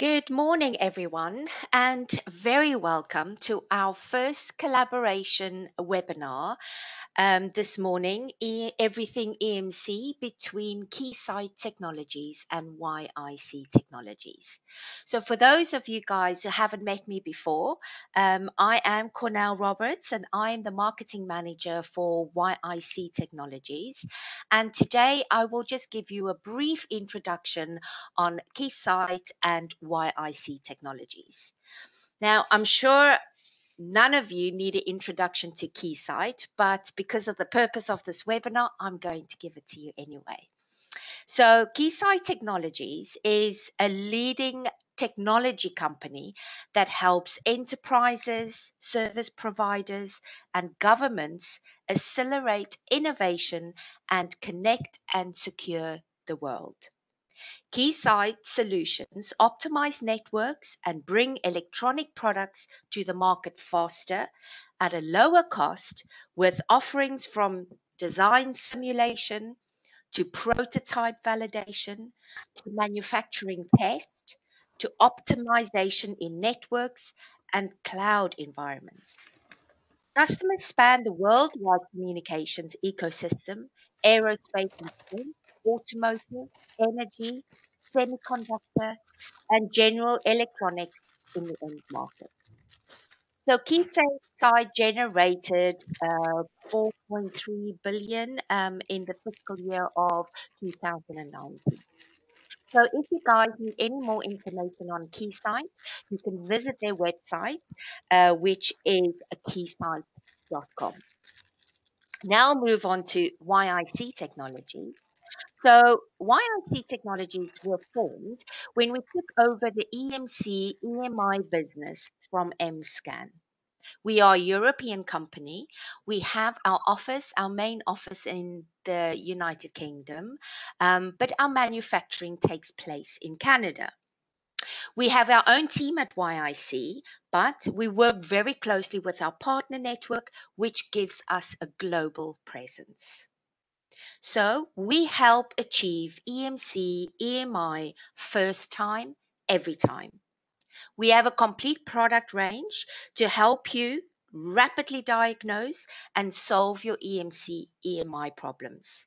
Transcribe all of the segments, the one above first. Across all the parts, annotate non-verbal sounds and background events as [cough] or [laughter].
Good morning, everyone, and very welcome to our first collaboration webinar um, this morning, e Everything EMC between Keysight Technologies and YIC Technologies. So for those of you guys who haven't met me before, um, I am Cornell Roberts and I am the marketing manager for YIC Technologies. And today I will just give you a brief introduction on Keysight and YIC Technologies. Now, I'm sure none of you need an introduction to Keysight, but because of the purpose of this webinar, I'm going to give it to you anyway. So Keysight Technologies is a leading technology company that helps enterprises, service providers, and governments accelerate innovation and connect and secure the world. Keysight solutions optimize networks and bring electronic products to the market faster at a lower cost with offerings from design simulation to prototype validation to manufacturing test to optimization in networks and cloud environments. Customers span the worldwide communications ecosystem, aerospace and defense, automotive, energy, semiconductor, and general electronics in the end market. So Keysight generated uh, 4.3 billion um, in the fiscal year of 2019. So if you guys need any more information on Keysight, you can visit their website, uh, which is keysight.com. Now move on to YIC technology. So YIC technologies were formed when we took over the EMC EMI business from EMSCAN. We are a European company. We have our office, our main office in the United Kingdom, um, but our manufacturing takes place in Canada. We have our own team at YIC, but we work very closely with our partner network, which gives us a global presence. So we help achieve EMC, EMI first time, every time. We have a complete product range to help you rapidly diagnose and solve your EMC, EMI problems.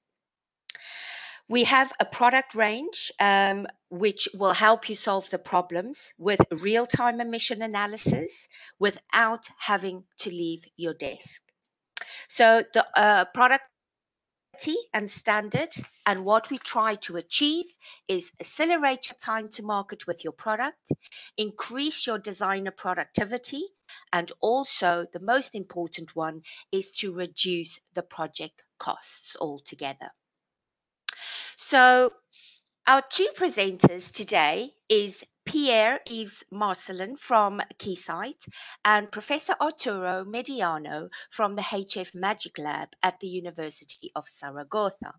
We have a product range um, which will help you solve the problems with real time emission analysis without having to leave your desk. So, the uh, product and standard. And what we try to achieve is accelerate your time to market with your product, increase your designer productivity, and also the most important one is to reduce the project costs altogether. So our two presenters today is Pierre-Yves Marcelin from Keysight and Professor Arturo Mediano from the HF Magic Lab at the University of Zaragoza.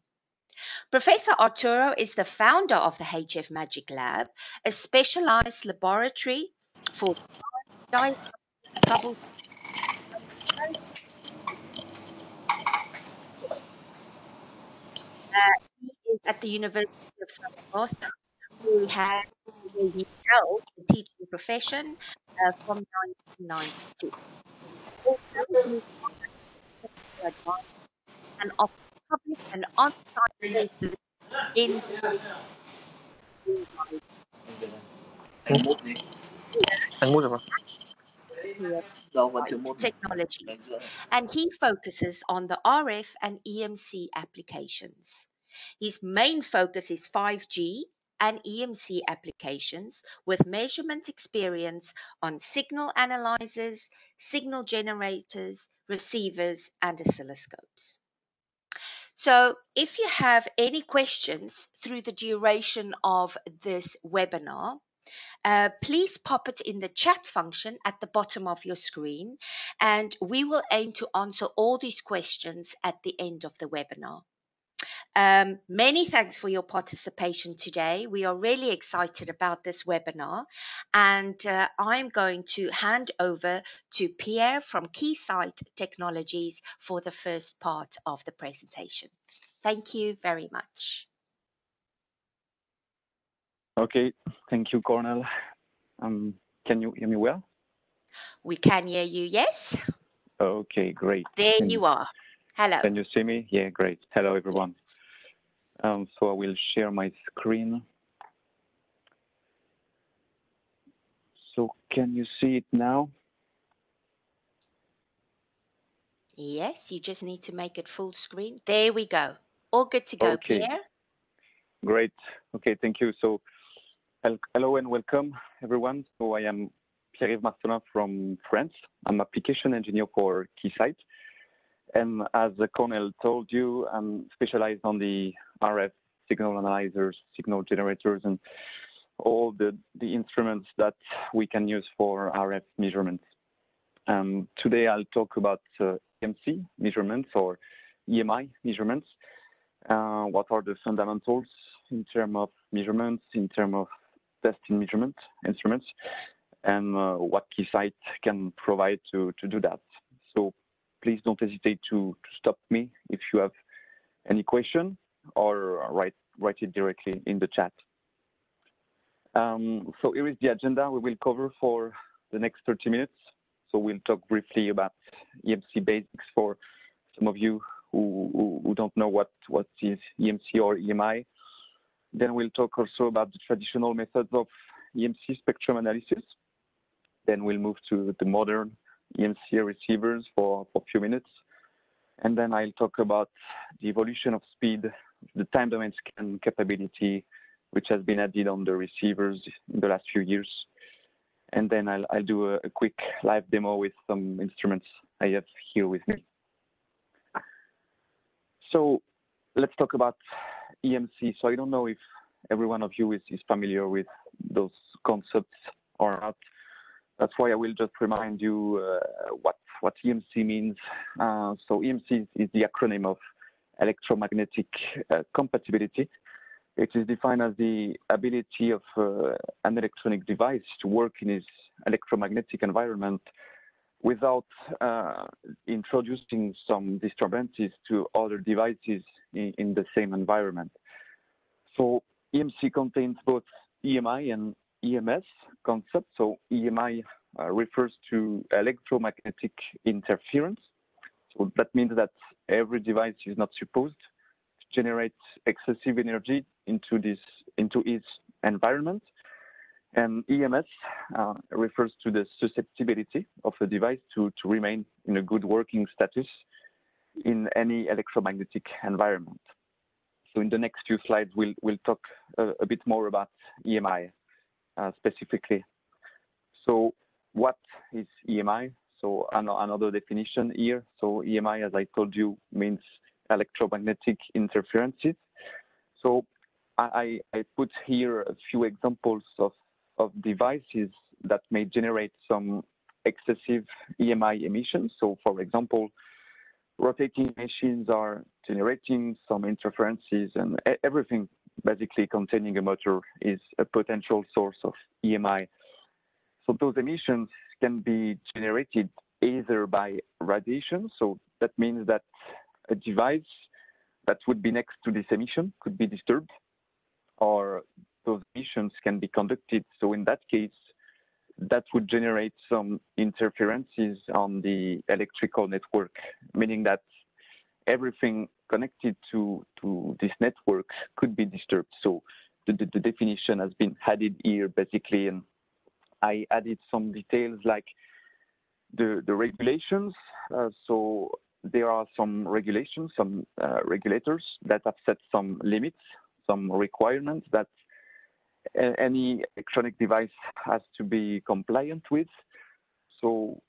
Professor Arturo is the founder of the HF Magic Lab, a specialized laboratory for [laughs] uh, at the University of Zaragoza. We have he held the teaching profession uh, from 1992. and offers public and on-site in technology. And he focuses on the RF and EMC applications. His main focus is 5G and EMC applications with measurement experience on signal analyzers, signal generators, receivers, and oscilloscopes. So if you have any questions through the duration of this webinar, uh, please pop it in the chat function at the bottom of your screen, and we will aim to answer all these questions at the end of the webinar. Um, many thanks for your participation today. We are really excited about this webinar and uh, I'm going to hand over to Pierre from Keysight Technologies for the first part of the presentation. Thank you very much. Okay, thank you, Cornell. Um, can you hear me well? We can hear you, yes. Okay, great. There Can you are. Hello. Can you see me? Yeah, great. Hello, everyone. Um, so I will share my screen. So can you see it now? Yes, you just need to make it full screen. There we go. All good to go, Okay. Pierre. Great. Okay, thank you. So hello and welcome, everyone. So I am Pierre-Yves Marcelin from France. I'm application engineer for Keysight. And as Cornell told you, I'm specialized on the RF signal analyzers, signal generators, and all the, the instruments that we can use for RF measurements. Um, today I'll talk about uh, EMC measurements or EMI measurements. Uh, what are the fundamentals in terms of measurements, in terms of testing measurement instruments, and uh, what Keysight can provide to, to do that. So please don't hesitate to, to stop me if you have any question or write, write it directly in the chat. Um, so here is the agenda we will cover for the next 30 minutes. So we'll talk briefly about EMC basics for some of you who, who, who don't know what, what is EMC or EMI. Then we'll talk also about the traditional methods of EMC spectrum analysis. Then we'll move to the modern EMC receivers for, for a few minutes. And then I'll talk about the evolution of speed, the time domain scan capability, which has been added on the receivers in the last few years. And then I'll, I'll do a, a quick live demo with some instruments I have here with me. So let's talk about EMC. So I don't know if every one of you is, is familiar with those concepts or not. That's why I will just remind you uh, what, what EMC means. Uh, so EMC is, is the acronym of electromagnetic uh, compatibility. It is defined as the ability of uh, an electronic device to work in its electromagnetic environment without uh, introducing some disturbances to other devices in, in the same environment. So EMC contains both EMI and EMS concepts. So EMI uh, refers to electromagnetic interference. So that means that every device is not supposed to generate excessive energy into this into its environment. And EMS uh, refers to the susceptibility of a device to, to remain in a good working status in any electromagnetic environment. So in the next few slides, we'll, we'll talk a, a bit more about EMI uh, specifically. So what is EMI? So an another definition here. So EMI, as I told you, means electromagnetic interferences. So I, I put here a few examples of, of devices that may generate some excessive EMI emissions. So for example, rotating machines are generating some interferences and everything basically containing a motor is a potential source of EMI. So those emissions can be generated either by radiation. So that means that a device that would be next to this emission could be disturbed or those emissions can be conducted. So in that case, that would generate some interferences on the electrical network, meaning that everything connected to, to this network could be disturbed. So the, the, the definition has been added here basically, and I added some details like the, regulations. Uh, so there are some regulations, some uh, regulators that have set some limits, some requirements that any electronic device has to be compliant with. So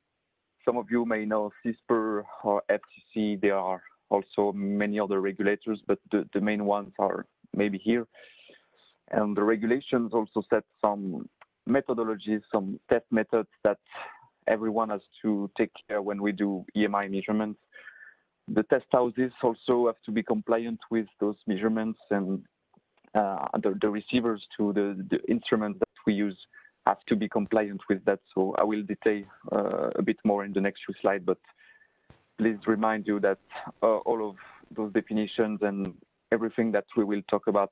some of you may know CISPR or FCC. There are also many other regulators, but the main ones are maybe here. And the regulations also set some methodologies, some test methods that everyone has to take care when we do EMI measurements. The test houses also have to be compliant with those measurements and uh, the, the receivers to the, the instruments that we use have to be compliant with that. So I will detail uh, a bit more in the next few slides, but please remind you that uh, all of those definitions and everything that we will talk about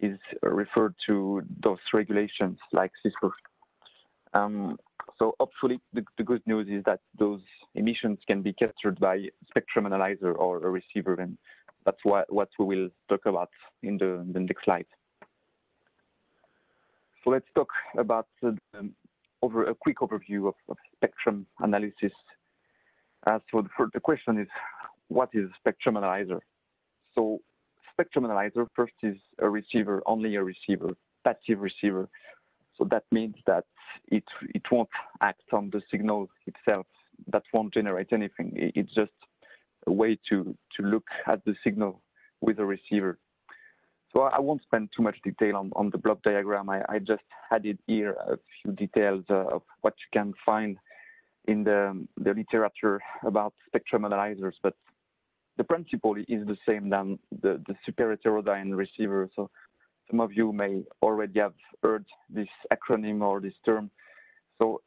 is referred to those regulations like CISPR. Um, so hopefully the, the, good news is that those emissions can be captured by spectrum analyzer or a receiver, and that's what, what we will talk about in the, the next slide. So let's talk about um, over a quick overview of, of spectrum analysis. Uh, so the, the question is, what is spectrum analyzer? So spectrum analyzer first is a receiver, only a receiver, passive receiver. So that means that it it won't act on the signal itself. That won't generate anything. It's just a way to to look at the signal with a receiver. So I won't spend too much detail on, on the block diagram. I, I just added here a few details uh, of what you can find in the, the literature about spectrum analyzers, but the principle is the same than the, the super heterodyne receiver. So some of you may already have heard this acronym or this term. So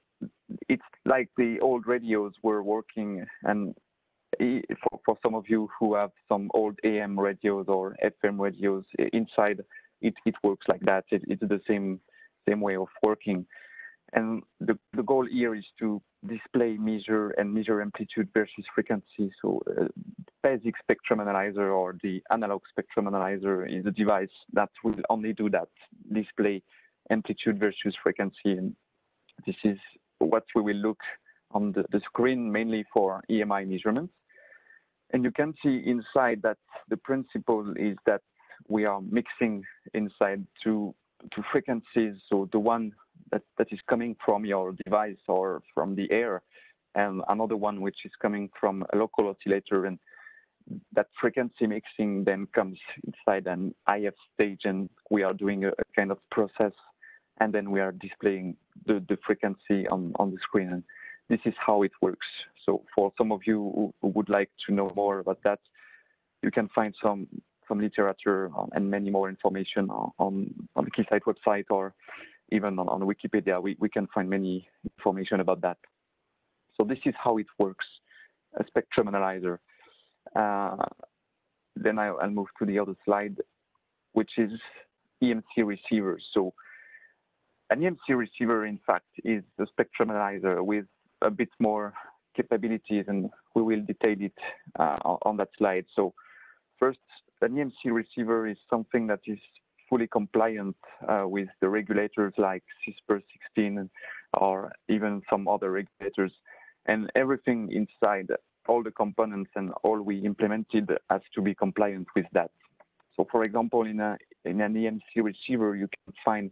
it's like the old radios were working and for, for some of you who have some old AM radios or FM radios inside, it, it works like that. It, it's the same same way of working. And the, the goal here is to display, measure, and measure amplitude versus frequency. So uh, basic spectrum analyzer or the analog spectrum analyzer is a device that will only do that, display amplitude versus frequency. And this is what we will look on the, the screen mainly for EMI measurements. And you can see inside that the principle is that we are mixing inside two, two frequencies. So the one that, that is coming from your device or from the air, and another one which is coming from a local oscillator. And that frequency mixing then comes inside an IF stage, and we are doing a, a kind of process, and then we are displaying the, the frequency on, on the screen. And this is how it works. So for some of you who would like to know more about that, you can find some some literature and many more information on, on, the Keysight website or even on, on Wikipedia. We, we can find many information about that. So this is how it works, a spectrum analyzer. Uh, then I, will move to the other slide, which is EMC receivers. So an EMC receiver, in fact, is a spectrum analyzer with a bit more capabilities, and we will detail it uh, on that slide. So first, an EMC receiver is something that is fully compliant uh, with the regulators like CISPR 16 or even some other regulators. And everything inside, all the components and all we implemented has to be compliant with that. So for example, in, a, in an EMC receiver, you can find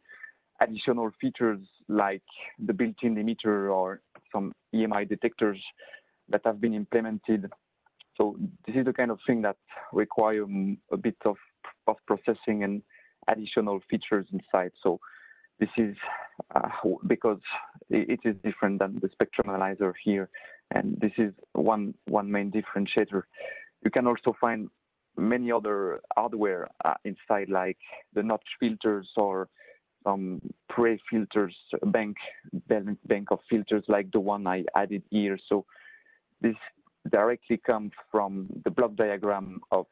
additional features like the built-in limiter or some EMI detectors that have been implemented. So this is the kind of thing that require a bit of post-processing and additional features inside. So this is uh, because it is different than the spectrum analyzer here. And this is one, one main differentiator. You can also find many other hardware uh, inside like the notch filters or some pre-filters bank bank of filters like the one I added here. So this directly come from the block diagram of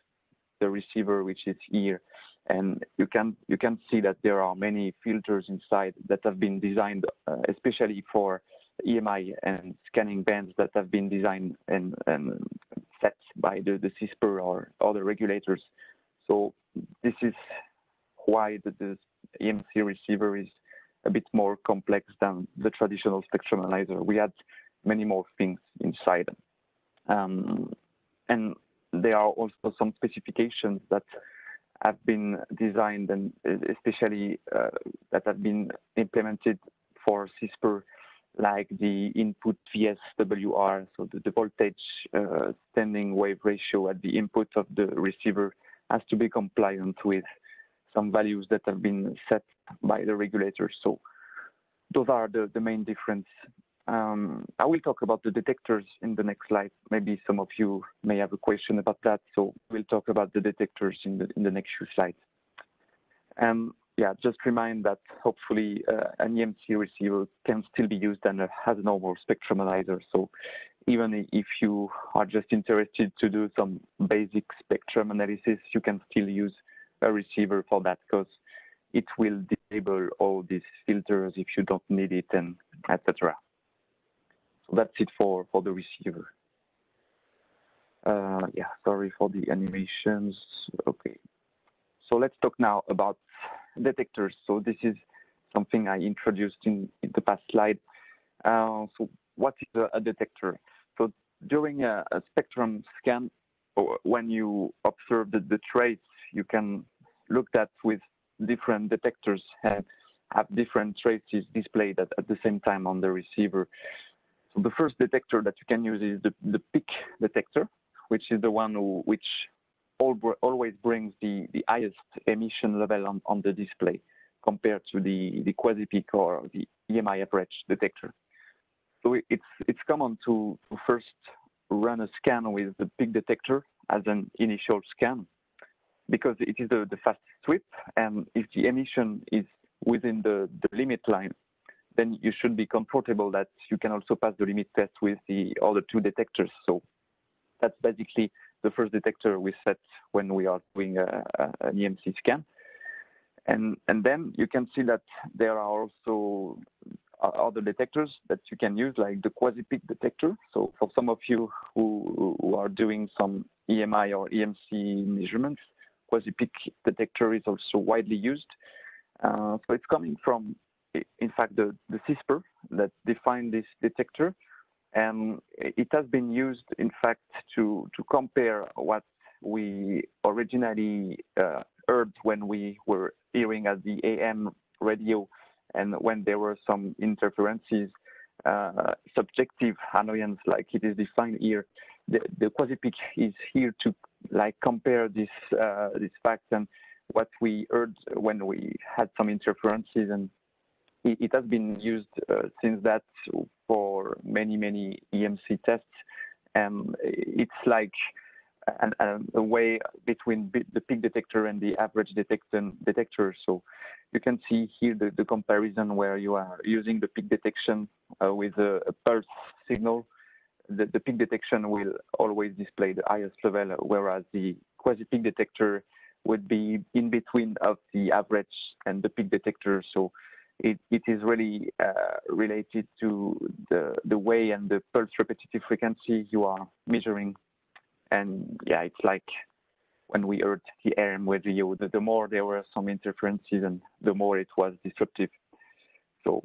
the receiver, which is here. And you can you can see that there are many filters inside that have been designed uh, especially for EMI and scanning bands that have been designed and, and set by the, the CISPR or other regulators. So this is why the, the EMC receiver is a bit more complex than the traditional spectrum analyzer. We had many more things inside. Um, and there are also some specifications that have been designed and especially uh, that have been implemented for CISPR, like the input VSWR, so the, the voltage uh, standing wave ratio at the input of the receiver has to be compliant with some values that have been set by the regulators. So those are the, the main difference. Um, I will talk about the detectors in the next slide. Maybe some of you may have a question about that. So we'll talk about the detectors in the, in the next few slides. And yeah, just remind that hopefully uh, an EMC receiver can still be used and has a normal spectrum analyzer. So even if you are just interested to do some basic spectrum analysis, you can still use a receiver for that because it will disable all these filters if you don't need it and etc. That's it for, for the receiver. Uh, yeah, sorry for the animations. Okay. So let's talk now about detectors. So this is something I introduced in, in the past slide. Uh, so what is a, a, detector? So during a, a spectrum scan, when you observe the, the traits, you can look at with different detectors and have different traces displayed at, at the same time on the receiver. So the first detector that you can use is the, the peak detector, which is the one who, which always brings the, the highest emission level on, on the display compared to the, the quasi-peak or the EMI average detector. So it's, it's common to, first run a scan with the peak detector as an initial scan because it is the, the fast sweep and if the emission is within the, the limit line, then you should be comfortable that you can also pass the limit test with the other two detectors. So that's basically the first detector we set when we are doing a, a, an EMC scan. And, and then you can see that there are also other detectors that you can use, like the quasi-peak detector. So for some of you who, who are doing some EMI or EMC measurements, quasi-peak detector is also widely used. Uh, so it's coming from, in fact, the, the CISPR that defined this detector. And it has been used, in fact, to, to compare what we originally uh, heard when we were hearing at the AM radio and when there were some interferences, uh, subjective annoyance like it is defined here. The, the quasi-peak is here to like compare this uh, this fact and what we heard when we had some interferences and it, it has been used uh, since that for many many EMC tests. And it's like an, a way between the peak detector and the average detection detector. So you can see here the, the comparison where you are using the peak detection uh, with a, a, pulse signal. The, the peak detection will always display the highest level whereas the quasi peak detector would be in between of the average and the peak detector. So it, is really uh, related to the, the way and the pulse repetitive frequency you are measuring. And yeah, it's like when we heard the AM radio, the, the more there were some interferences and the more it was disruptive. So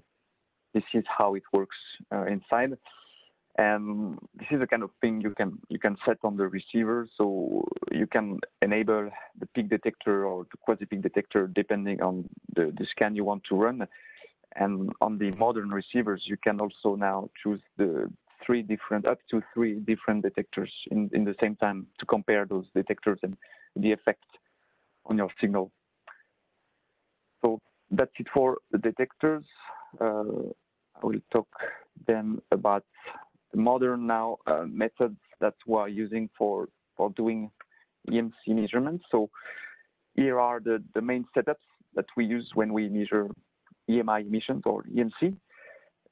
this is how it works uh, inside and this is the kind of thing you can you can set on the receiver. So you can enable the peak detector or the quasi peak detector depending on the, the scan you want to run. And on the modern receivers you can also now choose the three different up to three different detectors in, in the same time to compare those detectors and the effect on your signal. So that's it for the detectors. Uh, I will talk then about modern now uh, methods that we're using for, for doing EMC measurements. So here are the, the main setups that we use when we measure EMI emissions or EMC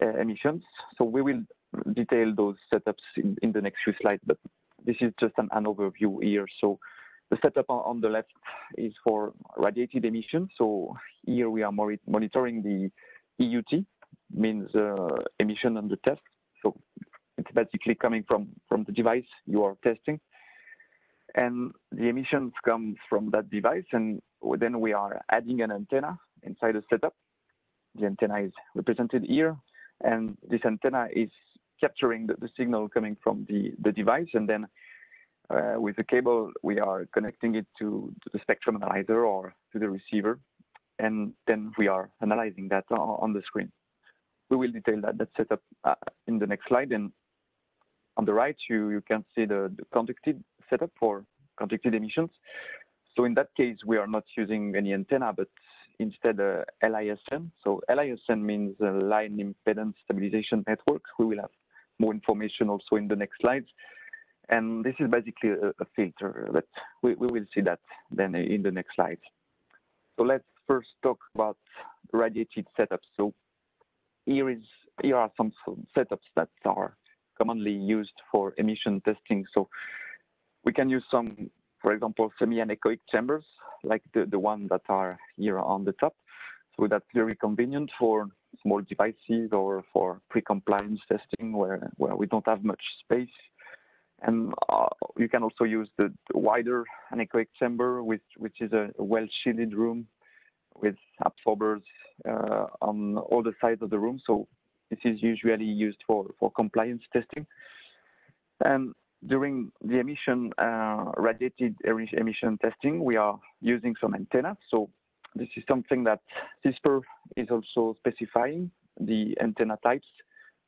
uh, emissions. So we will detail those setups in, in the next few slides, but this is just an, an overview here. So the setup on the left is for radiated emissions. So here we are monitoring the EUT, means uh, emission under test. So it's basically coming from, from the device you are testing. And the emissions comes from that device, and then we are adding an antenna inside the setup. The antenna is represented here, and this antenna is capturing the, signal coming from the, device, and then uh, with the cable, we are connecting it to, the spectrum analyzer or to the receiver, and then we are analyzing that on, the screen. We will detail that, that setup uh, in the next slide, and on the right, you, you can see the, the conducted setup for conducted emissions. So in that case, we are not using any antenna, but instead uh, LISN. So LISN means line impedance stabilization network. We will have more information also in the next slides. And this is basically a, a filter, but we, we will see that then in the next slides. So let's first talk about radiated setups. So here is here are some setups that are commonly used for emission testing. So we can use some, for example, semi-anechoic chambers, like the, the one that are here on the top. So that's very convenient for small devices or for pre-compliance testing where, where we don't have much space. And uh, you can also use the, the wider anechoic chamber, which, which is a well-shielded room with absorbers uh, on all the sides of the room. So this is usually used for, for compliance testing. And during the emission, uh, radiated emission testing, we are using some antennas. So this is something that CISPR is also specifying. The antenna types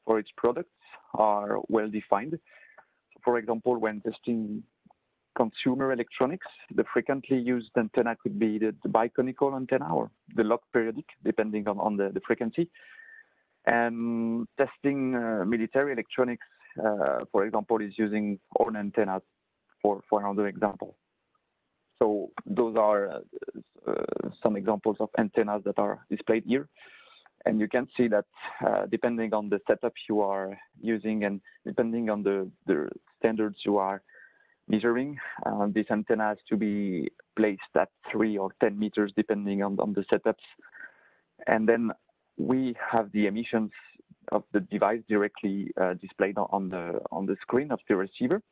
for its products are well defined. For example, when testing consumer electronics, the frequently used antenna could be the, the biconical antenna or the log periodic, depending on, on the, the frequency. And testing uh, military electronics, uh, for example, is using horn antennas for, for another example. So those are uh, some examples of antennas that are displayed here. And you can see that depending on the setup you are using and depending on the, the standards you are measuring, uh, this antenna has to be placed at three or 10 meters depending on, on the setups. And then we have the emissions of the device directly uh, displayed on the on the screen of the receiver.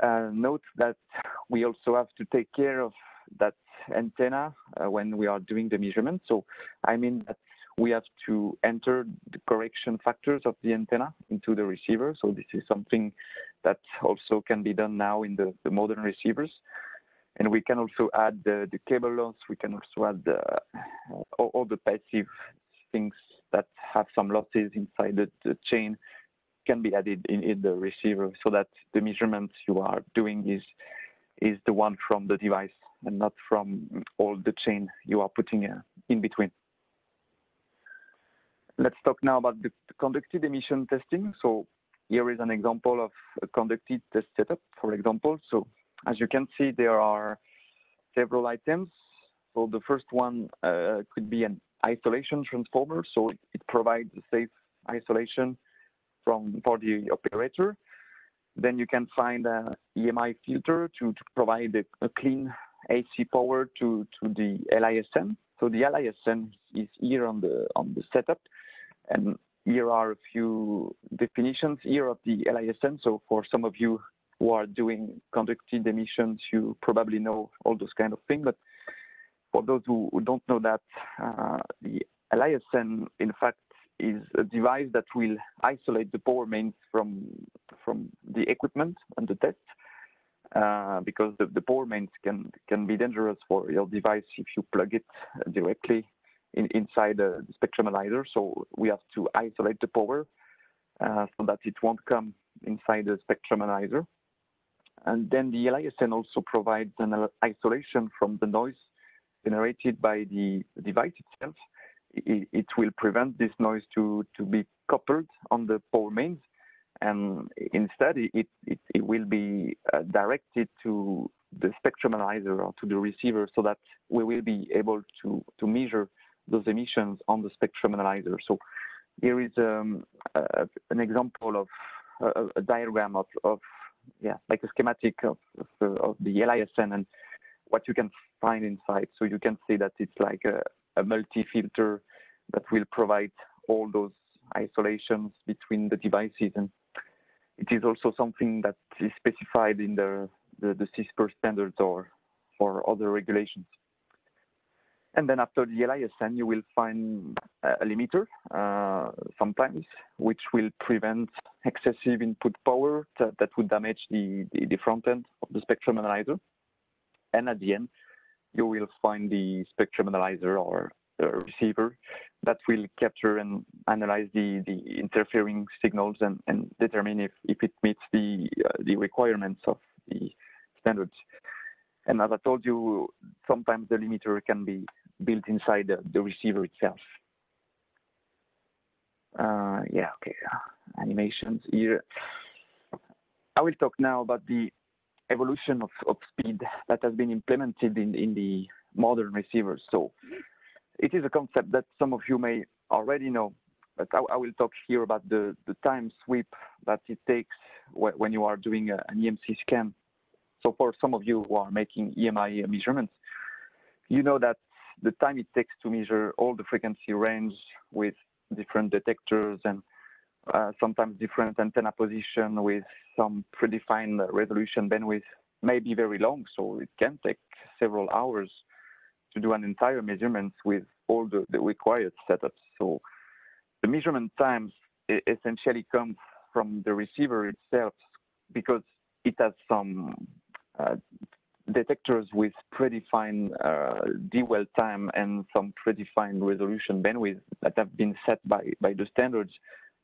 Uh, note that we also have to take care of that antenna uh, when we are doing the measurement. So I mean that we have to enter the correction factors of the antenna into the receiver. So this is something that also can be done now in the, the modern receivers. And we can also add the, the cable loss. We can also add the, all, all the passive things that have some losses inside the, the chain can be added in, in, the receiver so that the measurement you are doing is is the one from the device and not from all the chain you are putting uh, in between. Let's talk now about the conducted emission testing. So here is an example of a conducted test setup, for example. So as you can see, there are several items. So the first one uh, could be an isolation transformer. So it, provides a safe isolation from for the operator. Then you can find a EMI filter to, to provide a, a, clean AC power to, to the LISN. So the LISN is here on the on the setup, and here are a few definitions here of the LISN. So for some of you who are doing conducted emissions, you probably know all those kind of things. But for those who, don't know that, uh, the LISN, in fact, is a device that will isolate the power mains from from the equipment and the test, uh, because the, the power mains can can be dangerous for your device if you plug it directly in, inside the, the spectrum analyzer. So we have to isolate the power uh, so that it won't come inside the spectrum analyzer. And then the LISN also provides an isolation from the noise generated by the device itself. It, it will prevent this noise to, to be coupled on the power mains and instead it, it, it will be uh, directed to the spectrum analyzer or to the receiver so that we will be able to, to measure those emissions on the spectrum analyzer. So here is um, a, an example of a, a, diagram of, of, yeah, like a schematic of, of, of, the LISN and what you can find inside. So you can see that it's like a, a multi-filter that will provide all those isolations between the devices. And it is also something that is specified in the, the, the CISPR standards or, or other regulations. And then after the LISN, you will find a limiter uh, sometimes, which will prevent excessive input power that, that would damage the, the, the, front end of the spectrum analyzer. And at the end, you will find the spectrum analyzer or receiver that will capture and analyze the, the interfering signals and, and determine if, if it meets the, uh, the requirements of the standards. And as I told you, sometimes the limiter can be built inside the, the receiver itself. Uh, yeah, okay, uh, animations here. I will talk now about the evolution of, of speed that has been implemented in, in the modern receivers. So it is a concept that some of you may already know, but I, I will talk here about the, the time sweep that it takes when you are doing a, an EMC scan. So for some of you who are making EMI measurements, you know that the time it takes to measure all the frequency range with different detectors and sometimes different antenna position with some predefined resolution bandwidth may be very long, so it can take several hours to do an entire measurement with all the, the required setups. So the measurement times essentially come from the receiver itself because it has some uh, detectors with predefined uh, dwell time and some predefined resolution bandwidth that have been set by, by the standards.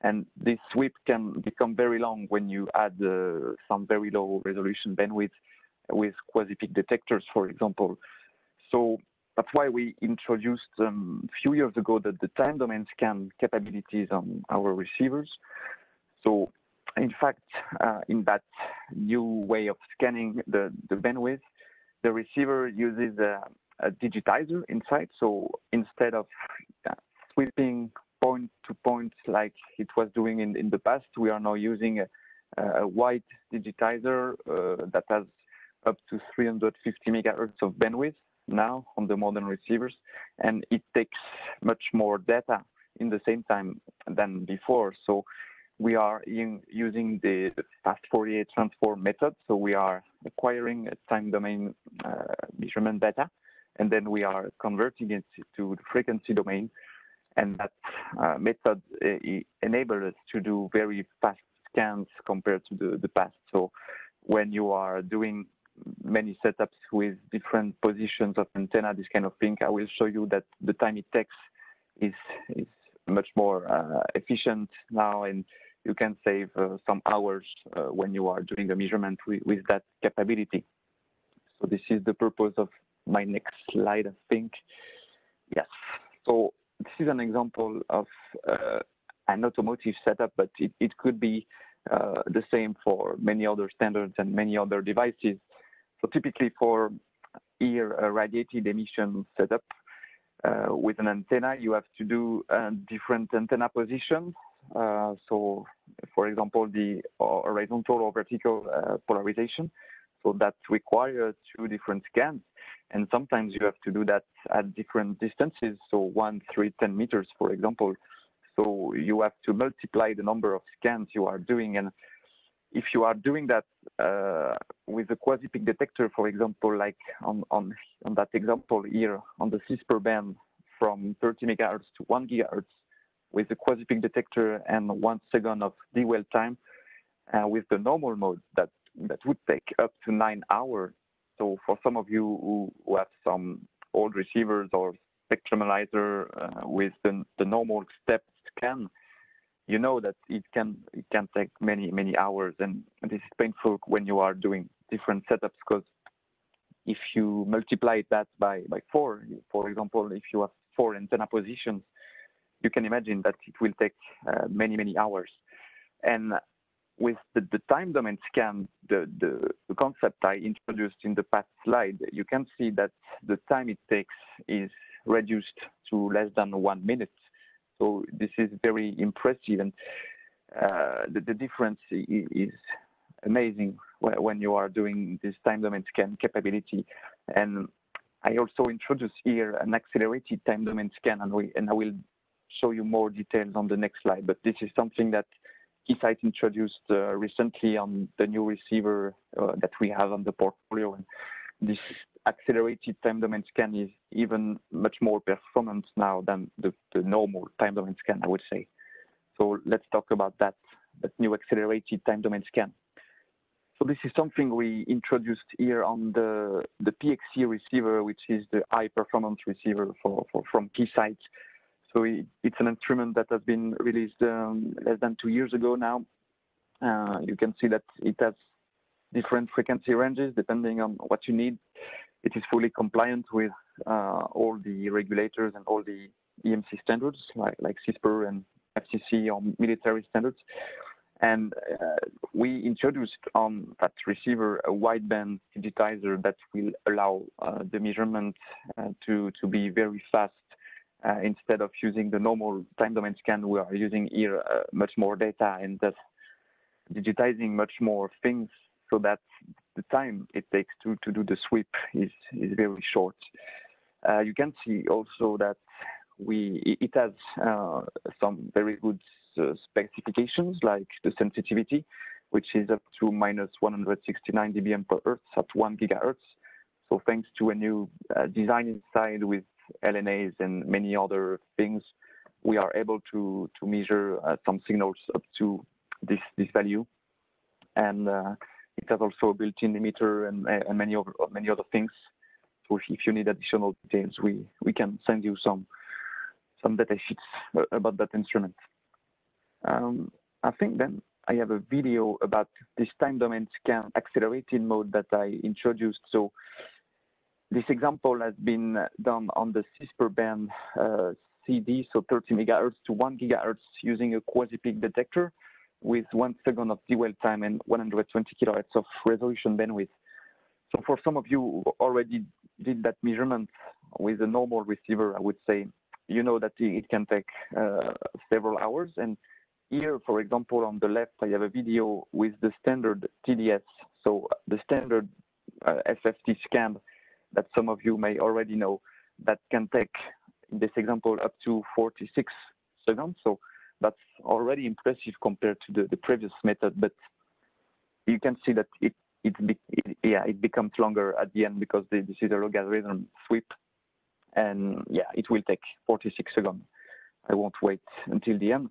And this sweep can become very long when you add uh, some very low resolution bandwidth with quasi-peak detectors, for example. So that's why we introduced um, a few years ago the, the time domain scan capabilities on our receivers. So in fact, uh, in that new way of scanning the, the bandwidth, the receiver uses a, a digitizer inside. So instead of uh, sweeping point to point like it was doing in, in the past, we are now using a, a white digitizer uh, that has up to 350 megahertz of bandwidth now on the modern receivers, and it takes much more data in the same time than before. So we are in, using the, fast Fourier transform method. So we are acquiring a time domain uh, measurement data, and then we are converting it to the frequency domain. And that uh, method uh, enables us to do very fast scans compared to the, the past. So when you are doing many setups with different positions of antenna, this kind of thing, I will show you that the time it takes is, is much more uh, efficient now and you can save uh, some hours uh, when you are doing a measurement with, with, that capability. So this is the purpose of my next slide, I think. Yes. So this is an example of uh, an automotive setup, but it, it could be uh, the same for many other standards and many other devices. So typically for ear uh, radiated emission setup, uh, with an antenna, you have to do uh, different antenna positions. Uh, so, for example, the horizontal or vertical polarization. So that requires two different scans. And sometimes you have to do that at different distances. So one, three, 10 meters, for example. So you have to multiply the number of scans you are doing. And if you are doing that uh, with a quasi-peak detector, for example, like on, on, on that example here on the CISPR band from 30 megahertz to 1 gigahertz with a quasi-peak detector and one second of dwell time, uh, with the normal mode that, that would take up to nine hours. So for some of you who, who have some old receivers or spectrum analyzer uh, with the, the normal step scan, you know that it can it can take many many hours, and this is painful when you are doing different setups because if you multiply that by by four, for example, if you have four antenna positions, you can imagine that it will take uh, many many hours, and with the, the time domain scan, the, the, the, concept I introduced in the past slide, you can see that the time it takes is reduced to less than one minute so this is very impressive, and uh, the, the, difference is amazing when you are doing this time domain scan capability. And I also introduce here an accelerated time domain scan, and, we, and I will show you more details on the next slide. But this is something that Keysight introduced uh, recently on the new receiver uh, that we have on the portfolio. And this accelerated time domain scan is even much more performant now than the, normal time domain scan, I would say. So let's talk about that, that new accelerated time domain scan. So this is something we introduced here on the, PXE receiver, which is the high performance receiver from Keysight. So it's an instrument that has been released um, less than two years ago now. Uh, you can see that it has different frequency ranges depending on what you need it is fully compliant with uh, all the regulators and all the EMC standards like, like CISPR and FCC or military standards. And uh, we introduced on that receiver a wideband digitizer that will allow uh, the measurement uh, to, to be very fast. Uh, instead of using the normal time domain scan, we are using here uh, much more data and thus digitizing much more things so that the time it takes to, to do the sweep is, is very short. Uh, you can see also that we it has uh, some very good uh, specifications like the sensitivity, which is up to minus 169 dBm per hertz at 1 gigahertz. So thanks to a new uh, design inside with LNAs and many other things, we are able to to measure uh, some signals up to this this value, and uh, it has also a built-in emitter and, and many other many other things. So if you need additional details, we we can send you some some data sheets about that instrument. Um, I think then I have a video about this time domain scan accelerated mode that I introduced. So this example has been done on the CISPR band uh, CD, so 30 megahertz to 1 gigahertz using a quasi-peak detector with one second of dwell time and 120 kilohertz of resolution bandwidth. So for some of you who already did that measurement with a normal receiver, I would say, you know that it can take uh, several hours. And here, for example, on the left, I have a video with the standard TDS, so the standard uh, FFT scan that some of you may already know that can take, in this example, up to 46 seconds. So that's already impressive compared to the, the previous method, but you can see that it, it, it, yeah, it becomes longer at the end because the, this is a logarithm sweep. And yeah, it will take 46 seconds. I won't wait until the end.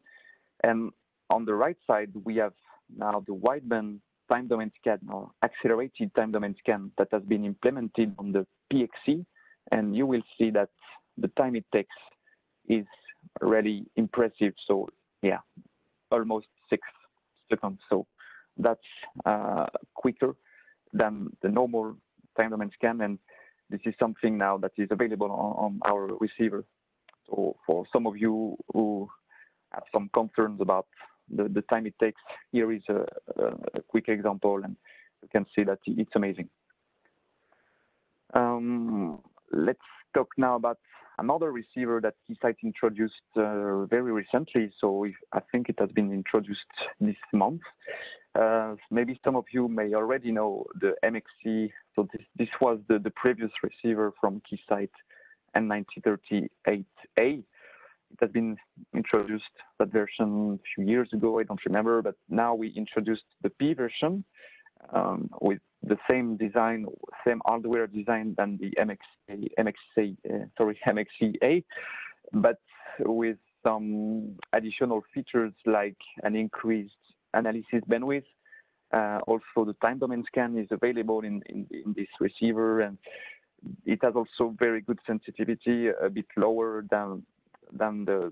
And on the right side, we have now the wideband time domain scan or accelerated time domain scan that has been implemented on the PXE. And you will see that the time it takes is really impressive. So yeah, almost six seconds. So that's uh, quicker than the normal time domain scan. And this is something now that is available on, on our receiver. So for some of you who have some concerns about the, the time it takes, here is a, a, quick example and you can see that it's amazing. Um, let's talk now about another receiver that Keysight introduced uh, very recently. So if, I think it has been introduced this month. Uh, maybe some of you may already know the MXE. So this, this was the, the previous receiver from Keysight N9038A. It has been introduced that version a few years ago. I don't remember, but now we introduced the P version um, with the same design, same hardware design than the MXA, MXA uh, sorry, [laughs] MXCA, but with some additional features like an increased analysis bandwidth. Uh, also, the time domain scan is available in, in, in, this receiver, and it has also very good sensitivity, a bit lower than than the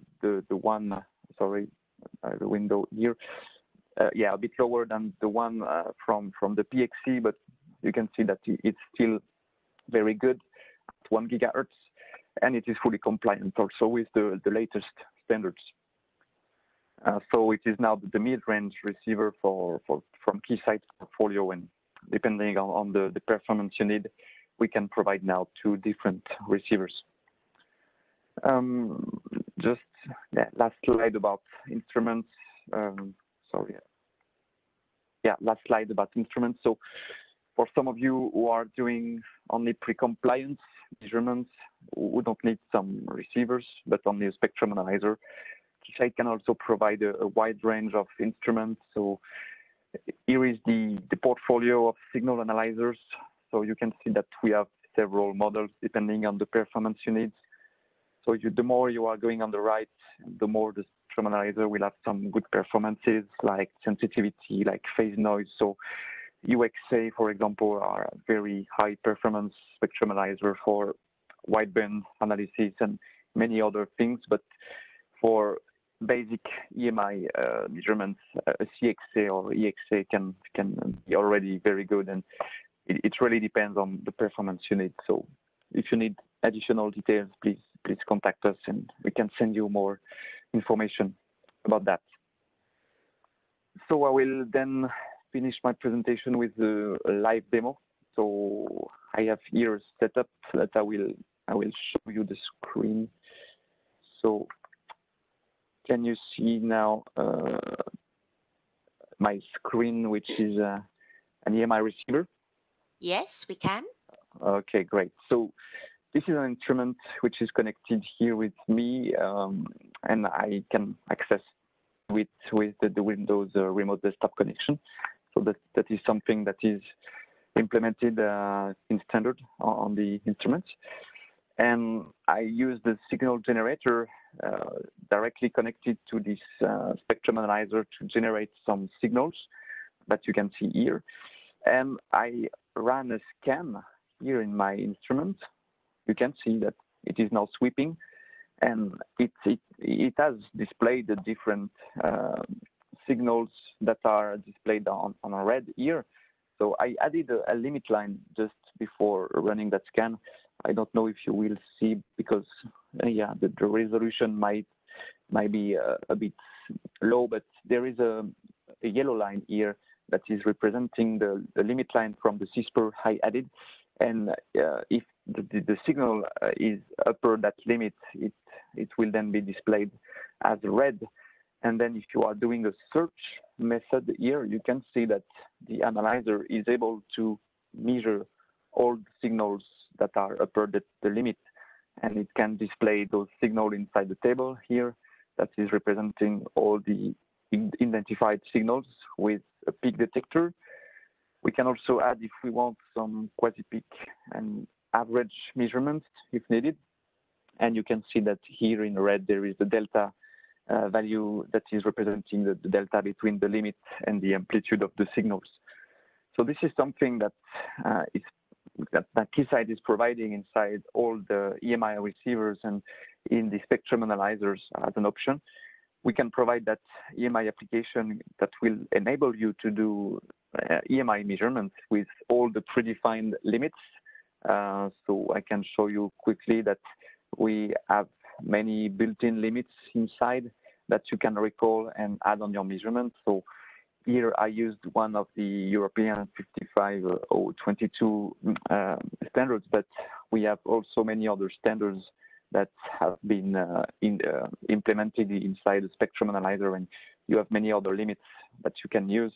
one. Sorry, uh, the window here. Uh, yeah, a bit lower than the one uh, from from the PXE, but you can see that it's still very good at one gigahertz, and it is fully compliant also with the latest standards. So it is now the, mid-range receiver from Keysight portfolio, and depending on, the performance you need, we can provide now two different receivers. Um, just last slide about instruments. Um, sorry. Yeah, last slide about instruments. So for some of you who are doing only pre-compliance measurements, we don't need some receivers, but only a spectrum analyzer. Keysight can also provide a, a, wide range of instruments. So here is the, the portfolio of signal analyzers. So you can see that we have several models depending on the performance you need. So the more you are going on the right, the more the spectrum analyzer will have some good performances like sensitivity, like phase noise. So UXA, for example, are very high performance spectrum analyzer for wideband analysis and many other things. But for basic EMI uh, measurements, uh, a CXA or EXA can can be already very good, and it really depends on the performance you need. So if you need additional details, please please contact us, and we can send you more information about that. So I will then finish my presentation with a live demo. So I have here set up that I will I will show you the screen. So can you see now uh, my screen, which is uh, an EMI receiver? Yes, we can. Okay, great. So this is an instrument which is connected here with me, um, and I can access with with the, the Windows uh, remote desktop connection. So that that is something that is implemented uh, in standard on the instruments. And I use the signal generator uh, directly connected to this uh, spectrum analyzer to generate some signals that you can see here. And I ran a scan here in my instrument. You can see that it is now sweeping and it, it, it has displayed the different uh, signals that are displayed on, on a red here. So I added a, a, limit line just before running that scan. I don't know if you will see because uh, yeah, the, the, resolution might might be uh, a bit low, but there is a, a, yellow line here that is representing the, the limit line from the CISPR I added. And uh, if the, signal uh, is upper that limit, it it will then be displayed as red. And then if you are doing a search method here, you can see that the analyzer is able to measure all the signals that are upper the, the limit. And it can display those signals inside the table here that is representing all the identified signals with a peak detector. We can also add, if we want, some quasi-peak and average measurements if needed. And you can see that here in red, there is the delta uh, value that is representing the, the, delta between the limit and the amplitude of the signals. So this is something that uh, is that, that Keysight is providing inside all the EMI receivers and in the spectrum analyzers as an option. We can provide that EMI application that will enable you to do uh, EMI measurements with all the predefined limits. Uh, so I can show you quickly that we have many built-in limits inside that you can recall and add on your measurement. So here I used one of the European 55022 uh, standards, but we have also many other standards that have been uh, implemented inside the spectrum analyzer, and you have many other limits that you can use.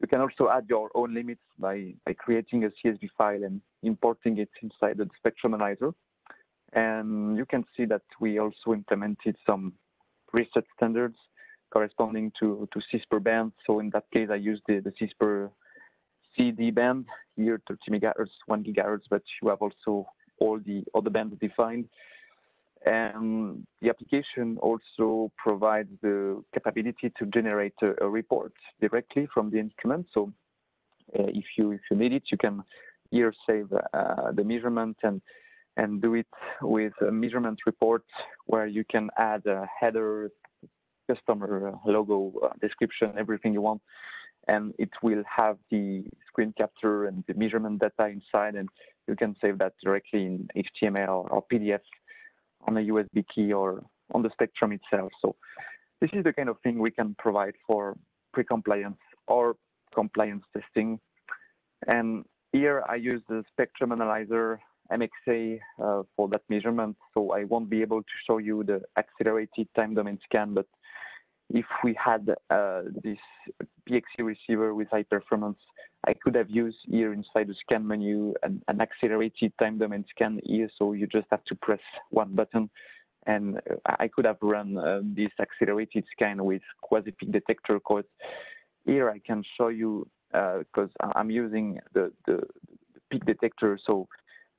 You can also add your own limits by, by creating a CSV file and importing it inside the spectrum analyzer. And you can see that we also implemented some preset standards corresponding to, to CISPR bands. So in that case, I used the, the CISPR CD band here, 30 megahertz, 1 gigahertz, but you have also all the other bands defined. And the application also provides the capability to generate a, a report directly from the instrument. So uh, if you if you need it, you can here save uh, the measurement and and do it with a measurement report where you can add a header, customer logo, uh, description, everything you want. And it will have the screen capture and the measurement data inside, and you can save that directly in HTML or PDF on a USB key or on the spectrum itself. So this is the kind of thing we can provide for pre-compliance or compliance testing. And here I use the spectrum analyzer MXA uh, for that measurement, so I won't be able to show you the accelerated time domain scan, but if we had uh, this PXE receiver with high performance, I could have used here inside the scan menu an, an accelerated time domain scan here, so you just have to press one button and I could have run uh, this accelerated scan with quasi-peak detector code. Here I can show you because uh, I'm using the, the, peak detector, so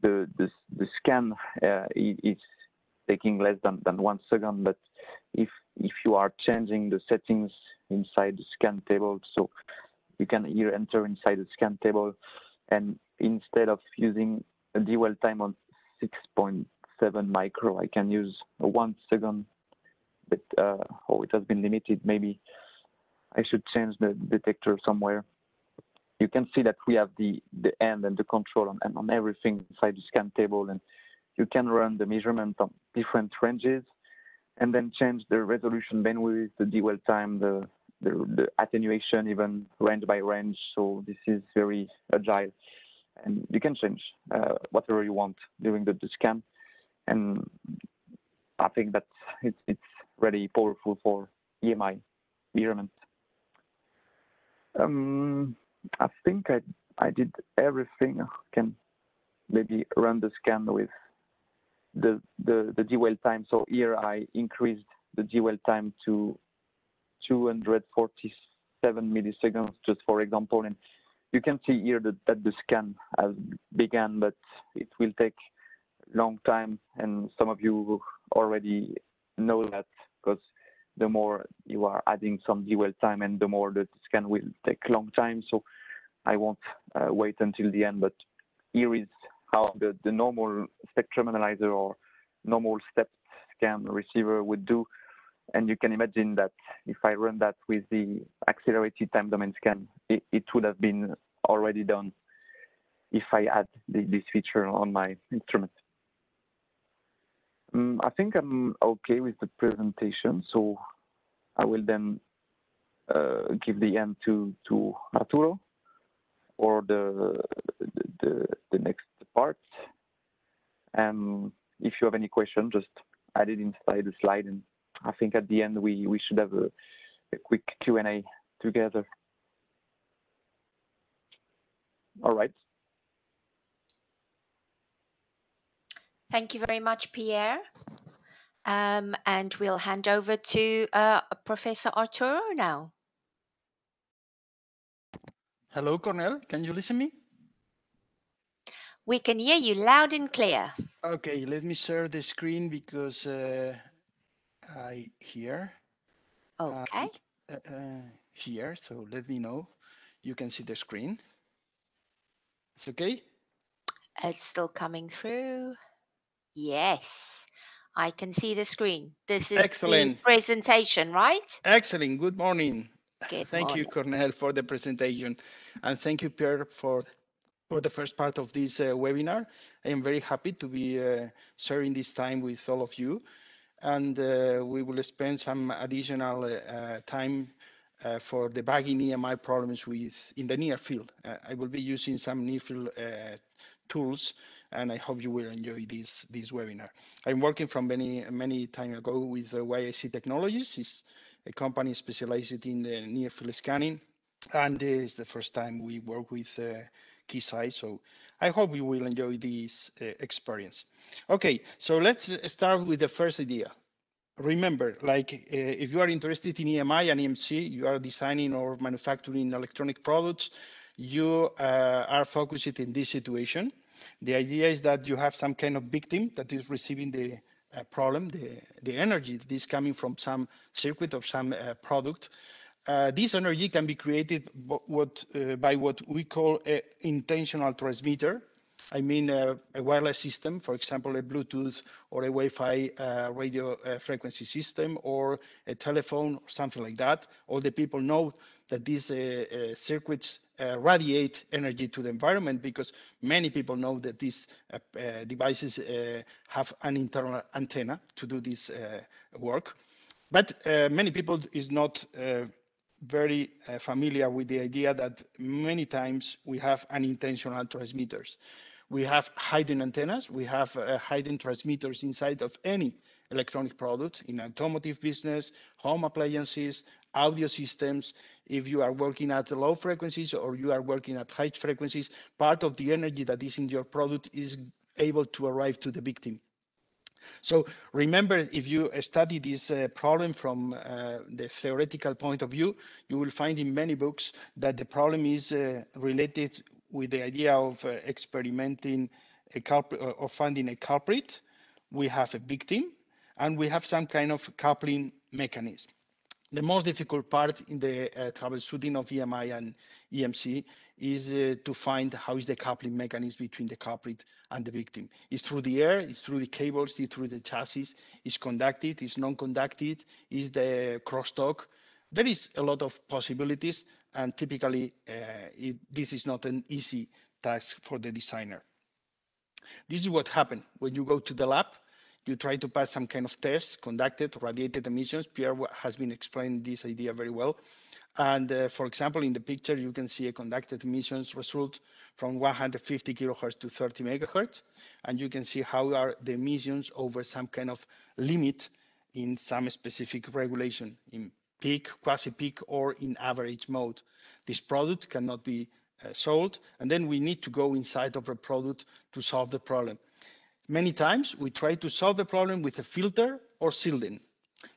the the, the scan uh, is taking less than, than one second. But if if you are changing the settings inside the scan table, so you can here enter inside the scan table, and instead of using a dwell time on 6.7 micro, I can use one second. But uh, oh, it has been limited. Maybe I should change the detector somewhere you can see that we have the, the end and the control on, and on everything inside the scan table. And you can run the measurement on different ranges and then change the resolution bandwidth, the dwell time, the, the, the attenuation, even range by range. So this is very agile. And you can change uh, whatever you want during the, the scan. And I think that it's, it's really powerful for EMI measurement. Um, I think I I did everything. I can maybe run the scan with the, the, the dwell time. So here I increased the dwell time to 247 milliseconds, just for example. And you can see here that, that the scan has begun, but it will take long time. And some of you already know that because the more you are adding some dwell time and the more the scan will take long time. So I won't uh, wait until the end, but here is how the, normal spectrum analyzer or normal step scan receiver would do. And you can imagine that if I run that with the accelerated time domain scan, it, would have been already done if I add this feature on my instrument. Um, I think I'm okay with the presentation, so I will then uh, give the end to, to Arturo or the, next part. And if you have any question, just add it inside the slide. And I think at the end, we, should have a quick Q&A together. All right. Thank you very much, Pierre. Um, and we'll hand over to uh, Professor Arturo now. Hello, Cornell. Can you listen me? We can hear you loud and clear. Okay, let me share the screen because uh, I hear. Okay. Uh, uh, here, so let me know. You can see the screen. It's okay? It's still coming through. Yes, I can see the screen. This is Excellent. the presentation, right? Excellent. Good morning. Good thank morning. you, Cornel, for the presentation. And thank you, Pierre, for, for the first part of this uh, webinar. I am very happy to be uh, sharing this time with all of you. And uh, we will spend some additional uh, time uh, for debugging EMI problems with in the near field. Uh, I will be using some near field tools and I hope you will enjoy this this webinar. I'm working from many many time ago with uh, YIC Technologies. It's a company specialized in the near field scanning, and it's the first time we work with uh, Keysight. So I hope you will enjoy this uh, experience. Okay, so let's start with the first idea. Remember, like uh, if you are interested in EMI and EMC, you are designing or manufacturing electronic products, you uh, are focused in this situation the idea is that you have some kind of victim that is receiving the uh, problem, the, the energy that is coming from some circuit of some uh, product. Uh, this energy can be created what, uh, by what we call an intentional transmitter. I mean uh, a wireless system, for example, a Bluetooth or a Wi-Fi uh, radio frequency system or a telephone or something like that. All the people know that these circuits uh, radiate energy to the environment because many people know that these uh, uh, devices uh, have an internal antenna to do this uh, work. But uh, many people is not very familiar with the idea that many times we have unintentional transmitters. We have hidden antennas, we have hidden transmitters inside of any electronic products in automotive business, home appliances, audio systems, if you are working at low frequencies or you are working at high frequencies, part of the energy that is in your product is able to arrive to the victim. So remember, if you study this uh, problem from uh, the theoretical point of view, you will find in many books that the problem is uh, related with the idea of uh, experimenting culprit or finding a culprit. We have a victim, and we have some kind of coupling mechanism. The most difficult part in the uh, troubleshooting of EMI and EMC is uh, to find how is the coupling mechanism between the culprit and the victim. It's through the air, it's through the cables, it's through the chassis, it's conducted, it's non-conducted, it's the crosstalk. There is a lot of possibilities, and typically uh, it, this is not an easy task for the designer. This is what happened when you go to the lab you try to pass some kind of test, conducted radiated emissions. Pierre has been explaining this idea very well. And uh, for example, in the picture, you can see a conducted emissions result from 150 kilohertz to 30 megahertz. And you can see how are the emissions over some kind of limit in some specific regulation in peak, quasi-peak, or in average mode. This product cannot be uh, sold. And then we need to go inside of a product to solve the problem. Many times we try to solve the problem with a filter or shielding.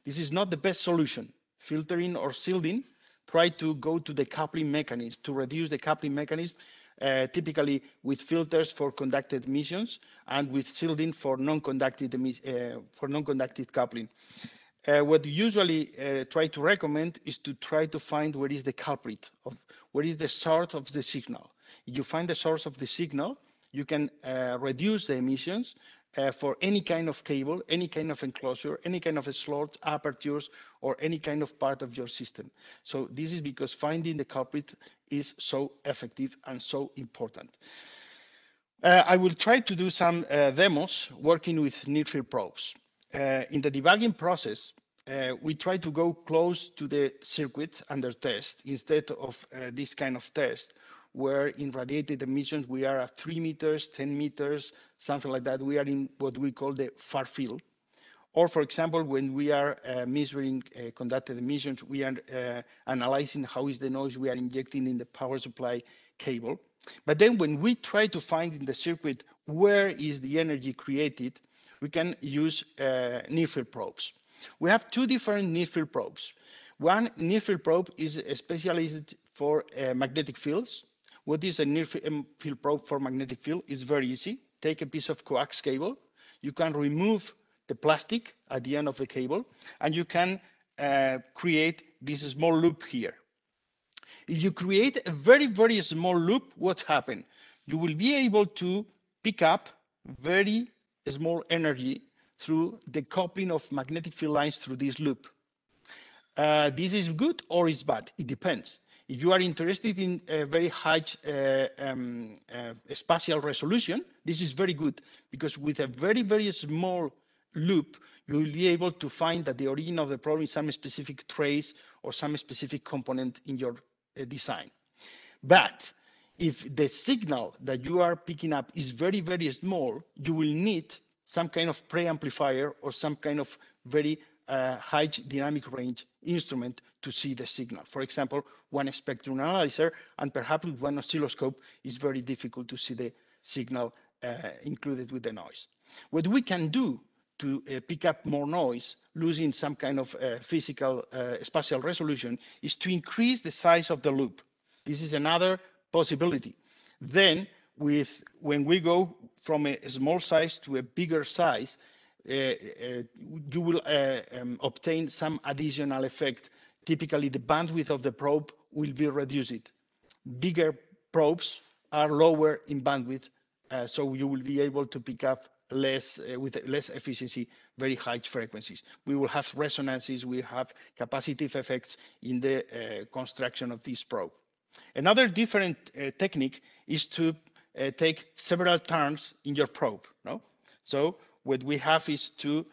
This is not the best solution. Filtering or shielding try to go to the coupling mechanism to reduce the coupling mechanism, uh, typically with filters for conducted emissions and with shielding for non-conducted uh, for non-conducted coupling. Uh, what usually uh, try to recommend is to try to find where is the culprit of where is the source of the signal. If you find the source of the signal, you can uh, reduce the emissions uh, for any kind of cable, any kind of enclosure, any kind of slots, apertures, or any kind of part of your system. So this is because finding the culprit is so effective and so important. Uh, I will try to do some uh, demos working with near-field probes. Uh, in the debugging process, uh, we try to go close to the circuit under test instead of this kind of test where in radiated emissions we are at three meters, 10 meters, something like that. We are in what we call the far field. Or for example, when we are uh, measuring uh, conducted emissions, we are uh, analyzing how is the noise we are injecting in the power supply cable. But then when we try to find in the circuit where is the energy created, we can use uh, near-field probes. We have two different near-field probes. One near-field probe is specialized for uh, magnetic fields, what is a near field probe for magnetic field? It's very easy. Take a piece of coax cable. You can remove the plastic at the end of the cable, and you can uh, create this small loop here. If you create a very, very small loop, what happens? You will be able to pick up very small energy through the coupling of magnetic field lines through this loop. Uh, this is good or is bad, it depends. If you are interested in a very high uh, um, uh, spatial resolution, this is very good because with a very, very small loop, you will be able to find that the origin of the problem is some specific trace or some specific component in your uh, design. But if the signal that you are picking up is very, very small, you will need some kind of preamplifier or some kind of very uh, high dynamic range instrument to see the signal. For example, one spectrum analyzer and perhaps with one oscilloscope is very difficult to see the signal uh, included with the noise. What we can do to uh, pick up more noise, losing some kind of uh, physical uh, spatial resolution, is to increase the size of the loop. This is another possibility. Then, with when we go from a small size to a bigger size, you will uh, um, obtain some additional effect. Typically, the bandwidth of the probe will be reduced. Bigger probes are lower in bandwidth, so you will be able to pick up less uh, with less efficiency, very high frequencies. We will have resonances, we have capacitive effects in the uh, construction of this probe. Another different uh, technique is to take several turns in your probe. No? So what we have is to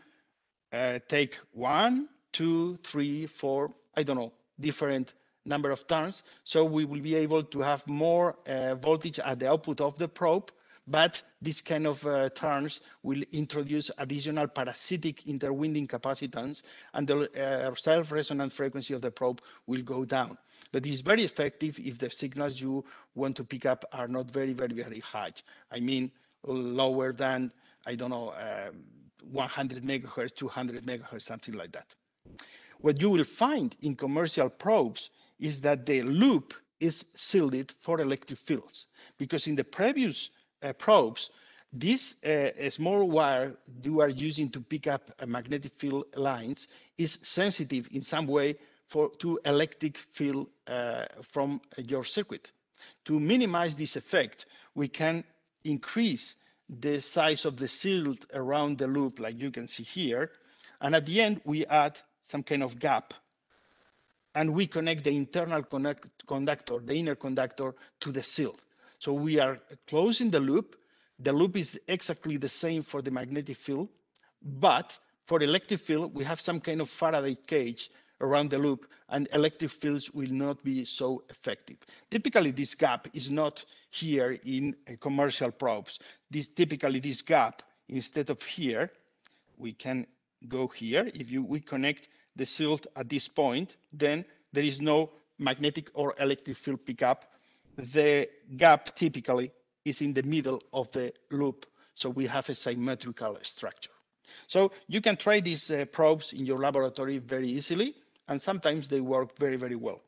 uh, take one, two, three, four, I don't know, different number of turns. So we will be able to have more uh, voltage at the output of the probe, but this kind of uh, turns will introduce additional parasitic interwinding capacitance and the uh, self-resonant frequency of the probe will go down. But it's very effective if the signals you want to pick up are not very, very, very high. I mean, lower than I don't know, um, 100 megahertz, 200 megahertz, something like that. What you will find in commercial probes is that the loop is shielded for electric fields because in the previous uh, probes, this uh, small wire you are using to pick up magnetic field lines is sensitive in some way for to electric field uh, from your circuit. To minimize this effect, we can increase the size of the shield around the loop, like you can see here. And at the end, we add some kind of gap. And we connect the internal connect conductor, the inner conductor, to the shield. So we are closing the loop. The loop is exactly the same for the magnetic field, but for electric field, we have some kind of Faraday cage around the loop and electric fields will not be so effective. Typically, this gap is not here in uh, commercial probes. This Typically, this gap, instead of here, we can go here. If you we connect the shield at this point, then there is no magnetic or electric field pickup. The gap typically is in the middle of the loop. So we have a symmetrical structure. So you can try these uh, probes in your laboratory very easily, and sometimes they work very, very well.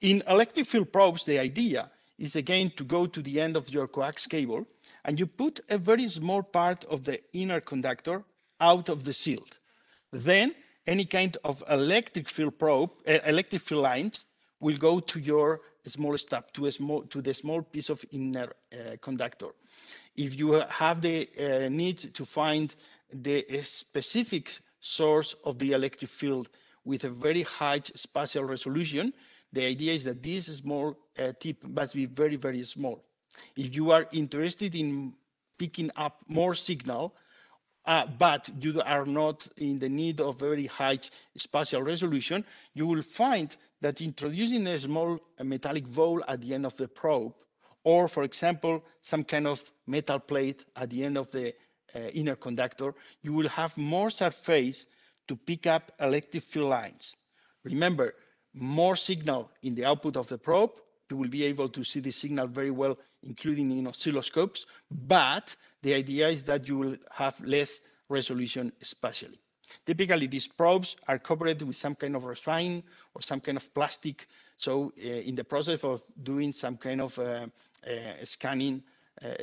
In electric field probes, the idea is again to go to the end of your coax cable and you put a very small part of the inner conductor out of the shield. Then any kind of electric field probe, uh, electric field lines will go to your small stub, to a small, to the small piece of inner uh, conductor. If you have the uh, need to find the specific source of the electric field with a very high spatial resolution, the idea is that this small uh, tip must be very, very small. If you are interested in picking up more signal, uh, but you are not in the need of very high spatial resolution, you will find that introducing a small metallic vowel at the end of the probe, or for example, some kind of metal plate at the end of the uh, inner conductor, you will have more surface to pick up electric field lines. Remember, more signal in the output of the probe, you will be able to see the signal very well, including in oscilloscopes, but the idea is that you will have less resolution spatially. Typically, these probes are covered with some kind of resin or some kind of plastic. So uh, in the process of doing some kind of uh, uh, scanning,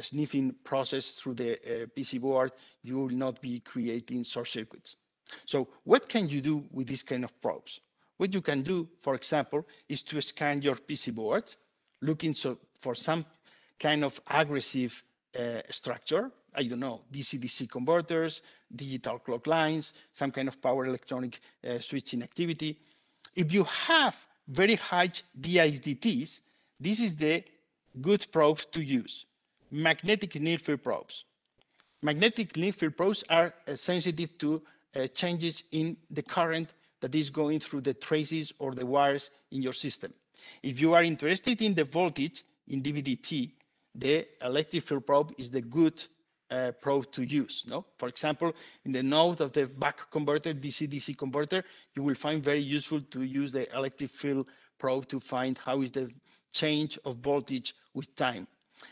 sniffing process through the PC board, you will not be creating short circuits. So what can you do with this kind of probes? What you can do, for example, is to scan your PC board, looking so for some kind of aggressive uh, structure. I don't know, DC-DC converters, digital clock lines, some kind of power electronic uh, switching activity. If you have very high DIDTs, this is the good probes to use. Magnetic near field probes. Magnetic near field probes are uh, sensitive to changes in the current that is going through the traces or the wires in your system. If you are interested in the voltage in DVDT, the electric field probe is the good uh, probe to use. No? For example, in the node of the buck converter, DC-DC converter, you will find very useful to use the electric field probe to find how is the change of voltage with time.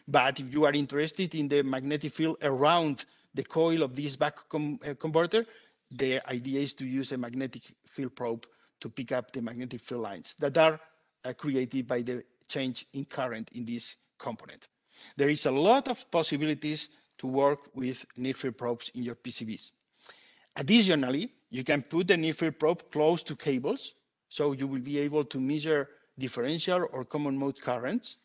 But if you are interested in the magnetic field around the coil of this buck com uh, converter, the idea is to use a magnetic field probe to pick up the magnetic field lines that are uh, created by the change in current in this component. There is a lot of possibilities to work with near-field probes in your PCBs. Additionally, you can put the near-field probe close to cables, so you will be able to measure differential or common mode currents,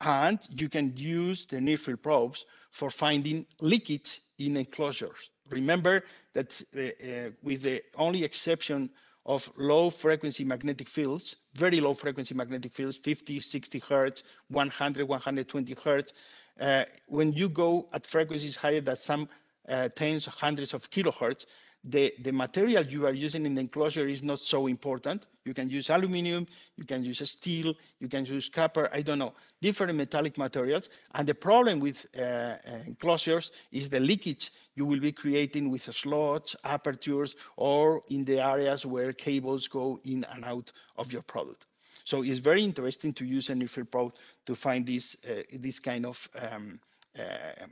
and you can use the near-field probes for finding leakage in enclosures. Remember that uh, uh, with the only exception of low frequency magnetic fields, very low frequency magnetic fields, 50, 60 hertz, 100, 120 hertz, uh, when you go at frequencies higher than some uh, tens, hundreds of kilohertz, the, the material you are using in the enclosure is not so important. You can use aluminum, you can use steel, you can use copper, I don't know, different metallic materials. And the problem with uh, enclosures is the leakage you will be creating with slots, apertures, or in the areas where cables go in and out of your product. So it's very interesting to use a near-field probe to find this, uh, this kind of um, uh,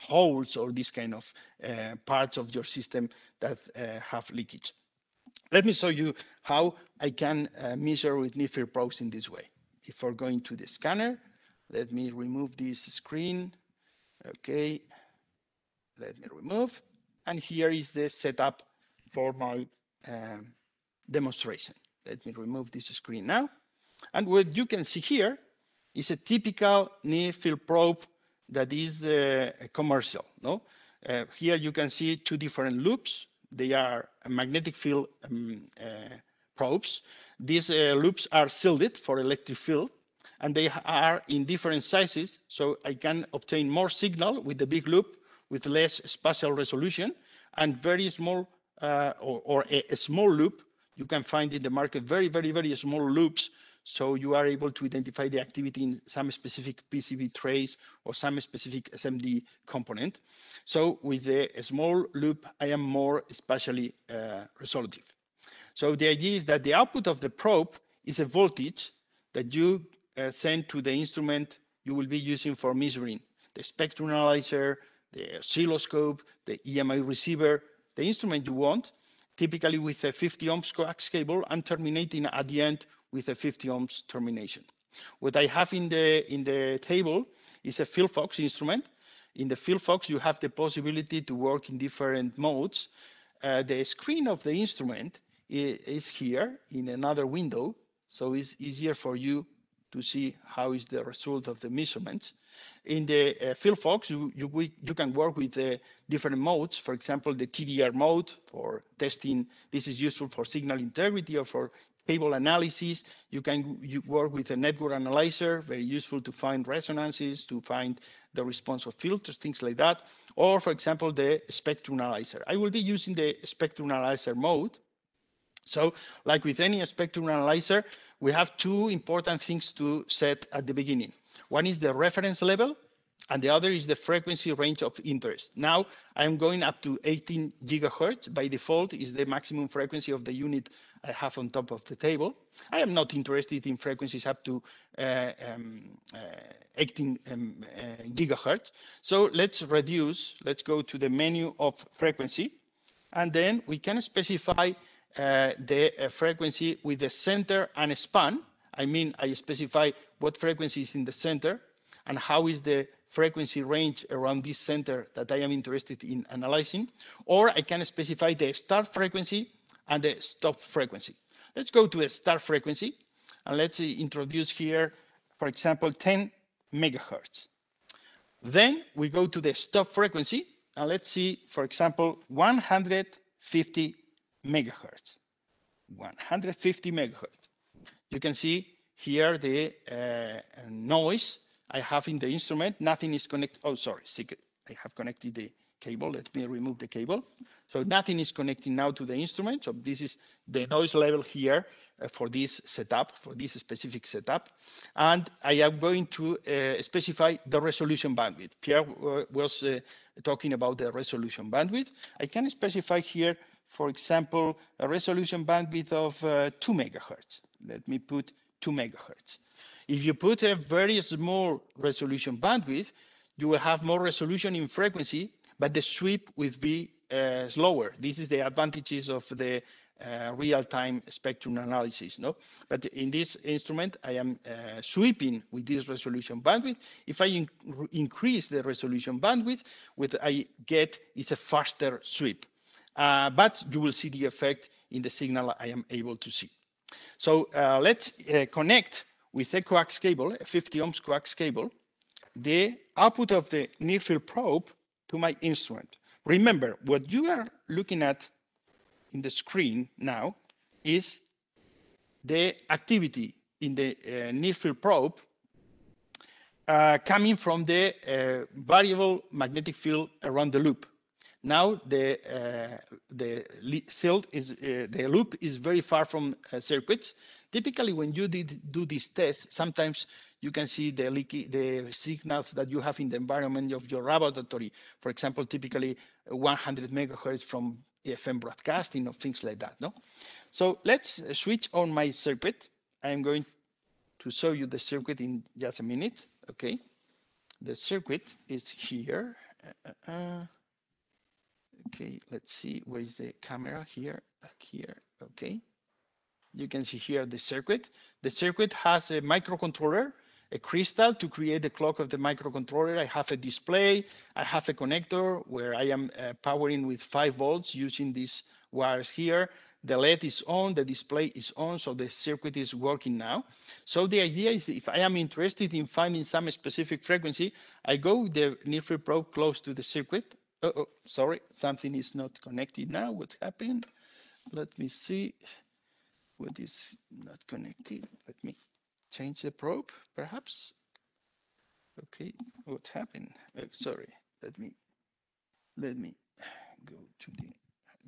holes or this kind of uh, parts of your system that uh, have leakage. Let me show you how I can uh, measure with near-field probes in this way. If we're going to the scanner, let me remove this screen. Okay, let me remove. And here is the setup for my um, demonstration. Let me remove this screen now. And what you can see here is a typical field probe that is uh, commercial. No, uh, here you can see two different loops. They are magnetic field um, uh, probes. These loops are shielded for electric field, and they are in different sizes. So I can obtain more signal with the big loop with less spatial resolution, and very small uh, or, or a, a small loop. You can find in the market very, very, very small loops so you are able to identify the activity in some specific PCB trace or some specific SMD component. So with the small loop, I am more spatially uh, resolutive. So the idea is that the output of the probe is a voltage that you uh, send to the instrument you will be using for measuring the spectrum analyzer, the oscilloscope, the EMI receiver, the instrument you want, typically with a 50 ohms coax cable and terminating at the end with a 50 ohms termination. What I have in the, in the table is a FieldFox instrument. In the FieldFox, you have the possibility to work in different modes. Uh, the screen of the instrument is, is here in another window, so it's easier for you to see how is the result of the measurements. In the uh, FieldFox, you, you, you can work with uh, different modes. For example, the TDR mode for testing. This is useful for signal integrity or for cable analysis. You can you work with a network analyzer, very useful to find resonances, to find the response of filters, things like that. Or, for example, the spectrum analyzer. I will be using the spectrum analyzer mode. So, like with any spectrum analyzer, we have two important things to set at the beginning. One is the reference level, and the other is the frequency range of interest. Now I'm going up to 18 gigahertz. By default is the maximum frequency of the unit I have on top of the table. I am not interested in frequencies up to uh, um, uh, 18 um, uh, gigahertz. So let's reduce, let's go to the menu of frequency, and then we can specify uh, the uh, frequency with the center and span. I mean, I specify what frequency is in the center and how is the frequency range around this center that I am interested in analyzing, or I can specify the start frequency and the stop frequency. Let's go to a start frequency, and let's introduce here, for example, 10 megahertz. Then we go to the stop frequency, and let's see, for example, 150 megahertz. 150 megahertz. You can see here the uh, noise I have in the instrument. Nothing is connected. Oh, sorry. I have connected the cable. Let me remove the cable. So nothing is connecting now to the instrument. So this is the noise level here uh, for this setup, for this specific setup. And I am going to uh, specify the resolution bandwidth. Pierre uh, was uh, talking about the resolution bandwidth. I can specify here, for example, a resolution bandwidth of uh, 2 megahertz. Let me put 2 megahertz. If you put a very small resolution bandwidth, you will have more resolution in frequency, but the sweep will be uh, slower. This is the advantages of the uh, real-time spectrum analysis. No, but in this instrument, I am uh, sweeping with this resolution bandwidth. If I in increase the resolution bandwidth, what I get is a faster sweep. Uh, but you will see the effect in the signal I am able to see. So uh, let's uh, connect with a coax cable, a 50 ohms coax cable, the output of the near field probe to my instrument. Remember, what you are looking at in the screen now is the activity in the uh, near field probe uh, coming from the uh, variable magnetic field around the loop. Now the uh, the field is uh, the loop is very far from uh, circuits. Typically, when you did, do this test, sometimes you can see the leaky, the signals that you have in the environment of your laboratory. For example, typically 100 megahertz from FM broadcasting or things like that. No, so let's switch on my circuit. I'm going to show you the circuit in just a minute. Okay, the circuit is here. Uh, uh, Okay, let's see, where is the camera here? Back here, okay. You can see here the circuit. The circuit has a microcontroller, a crystal to create the clock of the microcontroller. I have a display. I have a connector where I am uh, powering with five volts using these wires here. The LED is on, the display is on, so the circuit is working now. So the idea is if I am interested in finding some specific frequency, I go the near field probe close to the circuit Oh, oh, sorry, something is not connected now. What happened? Let me see what is not connected. Let me change the probe, perhaps. Okay, what happened? Oh, sorry, let me let me go to the.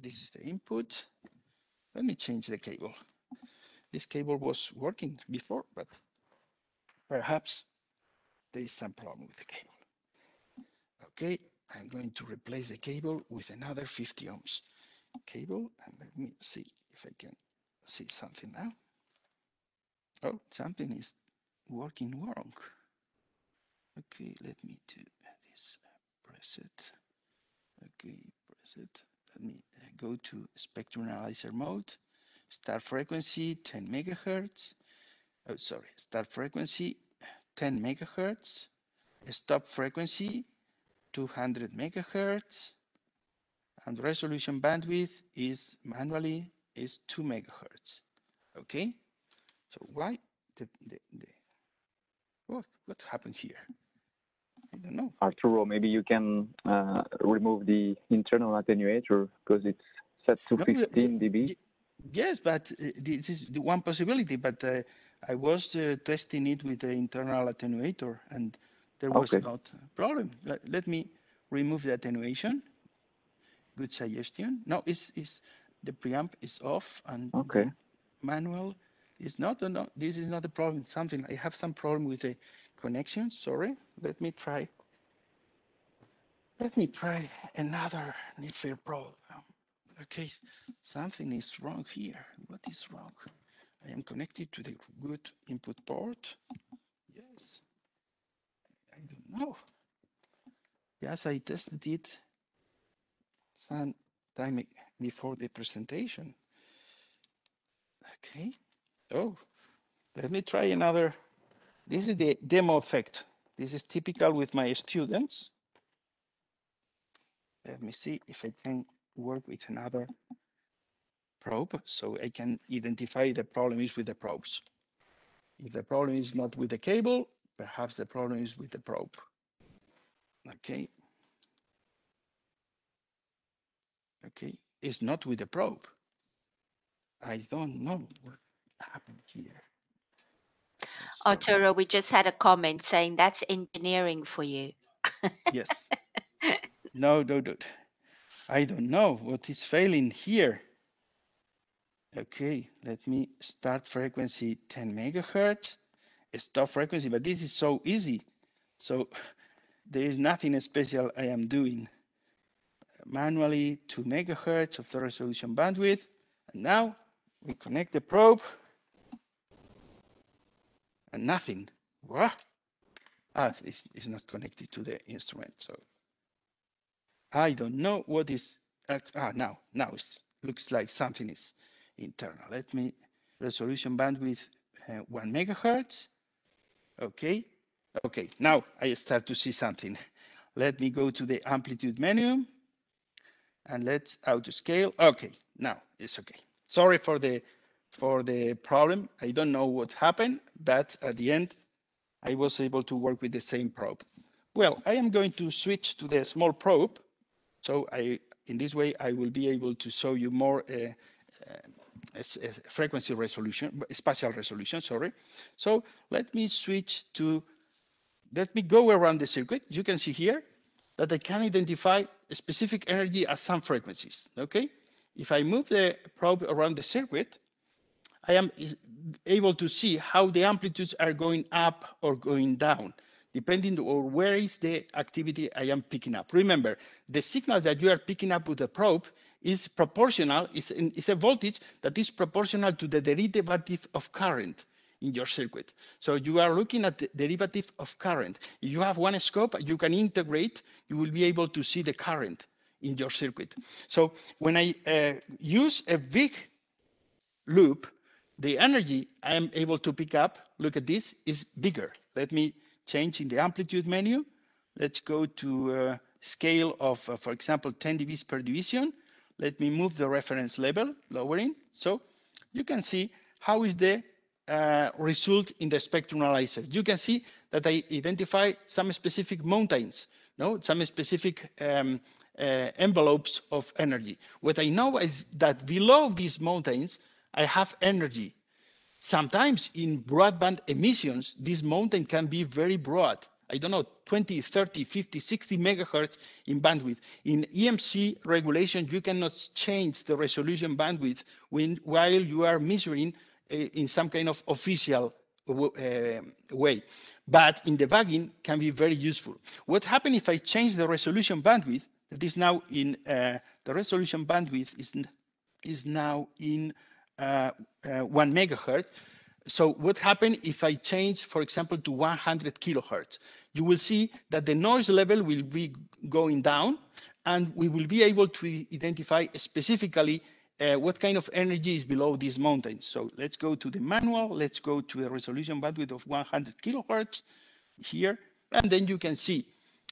This is the input. Let me change the cable. This cable was working before, but perhaps there is some problem with the cable. Okay, I'm going to replace the cable with another 50 ohms cable. And let me see if I can see something now. Oh, something is working wrong. Okay, let me do this. Press it. Okay, press it. Let me uh, go to spectrum analyzer mode. Start frequency 10 megahertz. Oh, sorry, start frequency 10 megahertz. Stop frequency 200 megahertz. And resolution bandwidth is manually is 2 megahertz. Okay, so why the, the, the what, what happened here? I don't know. Arturo, maybe you can uh, remove the internal attenuator because it's set to No, 15 dB. Yes, but uh, this is the one possibility. But uh, I was uh, testing it with the internal attenuator, and there was Okay. not a problem. Let, let me remove the attenuation. Good suggestion. No, it's, it's the preamp is off, and Okay. manual is not. No, this is not a problem. Something I have some problem with the connection. Sorry. Let me try. Let me try another near-field probe. Um, Okay, something is wrong here. What is wrong? I am connected to the good input port. Yes. I. Yes, I tested it some time before the presentation. Okay. Oh, let me try another. This is the demo effect. This is typical with my students. Let me see if I can work with another probe so I can identify the problem is with the probes. If the problem is not with the cable, perhaps the problem is with the probe. Okay. Okay, it's not with the probe. I don't know what happened here. Sorry. Arturo, we just had a comment saying that's engineering for you. [laughs] Yes. No, no, no. I don't know what is failing here. Okay, let me start frequency 10 megahertz, stop frequency, but this is so easy. So [laughs] there is nothing special I am doing. Manually 2 megahertz of the resolution bandwidth. And now we connect the probe and nothing. What? Ah, it's, it's not connected to the instrument, so I don't know what is. Uh, ah, now, now it looks like something is internal. Let me resolution bandwidth uh, one megahertz. Okay, okay. Now I start to see something. Let me go to the amplitude menu and let's auto scale. Okay, now it's okay. Sorry for the for the problem. I don't know what happened, but at the end, I was able to work with the same probe. Well, I am going to switch to the small probe. So I, in this way, I will be able to show you more uh, uh, frequency resolution, spatial resolution, sorry. So let me switch to, let me go around the circuit. You can see here that I can identify specific energy at some frequencies, okay? If I move the probe around the circuit, I am able to see how the amplitudes are going up or going down, depending on where is the activity I am picking up. Remember, the signal that you are picking up with the probe is proportional, is, in- is a voltage that is proportional to the derivative of current in your circuit. So you are looking at the derivative of current. If you have one scope, you can integrate, you will be able to see the current in your circuit. So when I uh, use a big loop, the energy I am able to pick up, look at this, is bigger. Let me change in the amplitude menu. Let's go to uh, scale of, uh, for example, 10 dBs per division. Let me move the reference level, lowering. So you can see how is the uh, result in the spectrum analyzer. You can see that I identify some specific mountains, no, some specific um, uh, envelopes of energy. What I know is that below these mountains, I have energy. Sometimes in broadband emissions, this mountain can be very broad. I don't know, 20, 30, 50, 60 megahertz in bandwidth. In EMC regulation, you cannot change the resolution bandwidth when, while you are measuring uh, in some kind of official uh, way. But in debugging can be very useful. What happens if I change the resolution bandwidth? That is now in uh, the resolution bandwidth is, is now in one megahertz. So what happens if I change, for example, to 100 kilohertz? You will see that the noise level will be going down and we will be able to identify specifically uh, what kind of energy is below these mountains. So let's go to the manual. Let's go to a resolution bandwidth of 100 kilohertz here. And then you can see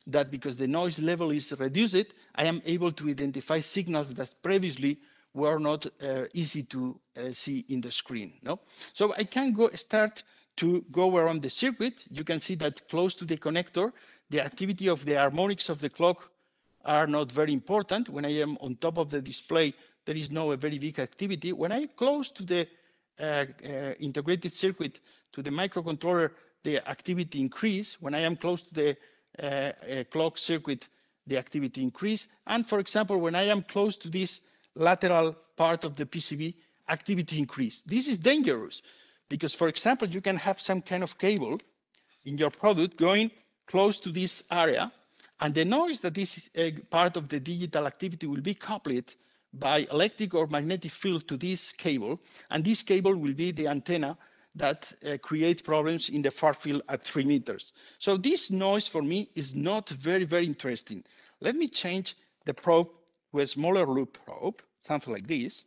that because the noise level is reduced, I am able to identify signals that previously were not uh, easy to uh, see in the screen. No, so I can go start to go around the circuit. You can see that close to the connector, the activity of the harmonics of the clock are not very important. When I am on top of the display, there is no a very big activity. When I close to the uh, uh, integrated circuit to the microcontroller, the activity increase. When I am close to the uh, clock circuit, the activity increase. And for example, when I am close to this lateral part of the PCB, activity increase. This is dangerous because, for example, you can have some kind of cable in your product going close to this area, and the noise that this uh, part of the digital activity will be coupled by electric or magnetic field to this cable, and this cable will be the antenna that uh, create problems in the far field at three meters. So this noise for me is not very, very interesting. Let me change the probe to a smaller loop probe, something like this,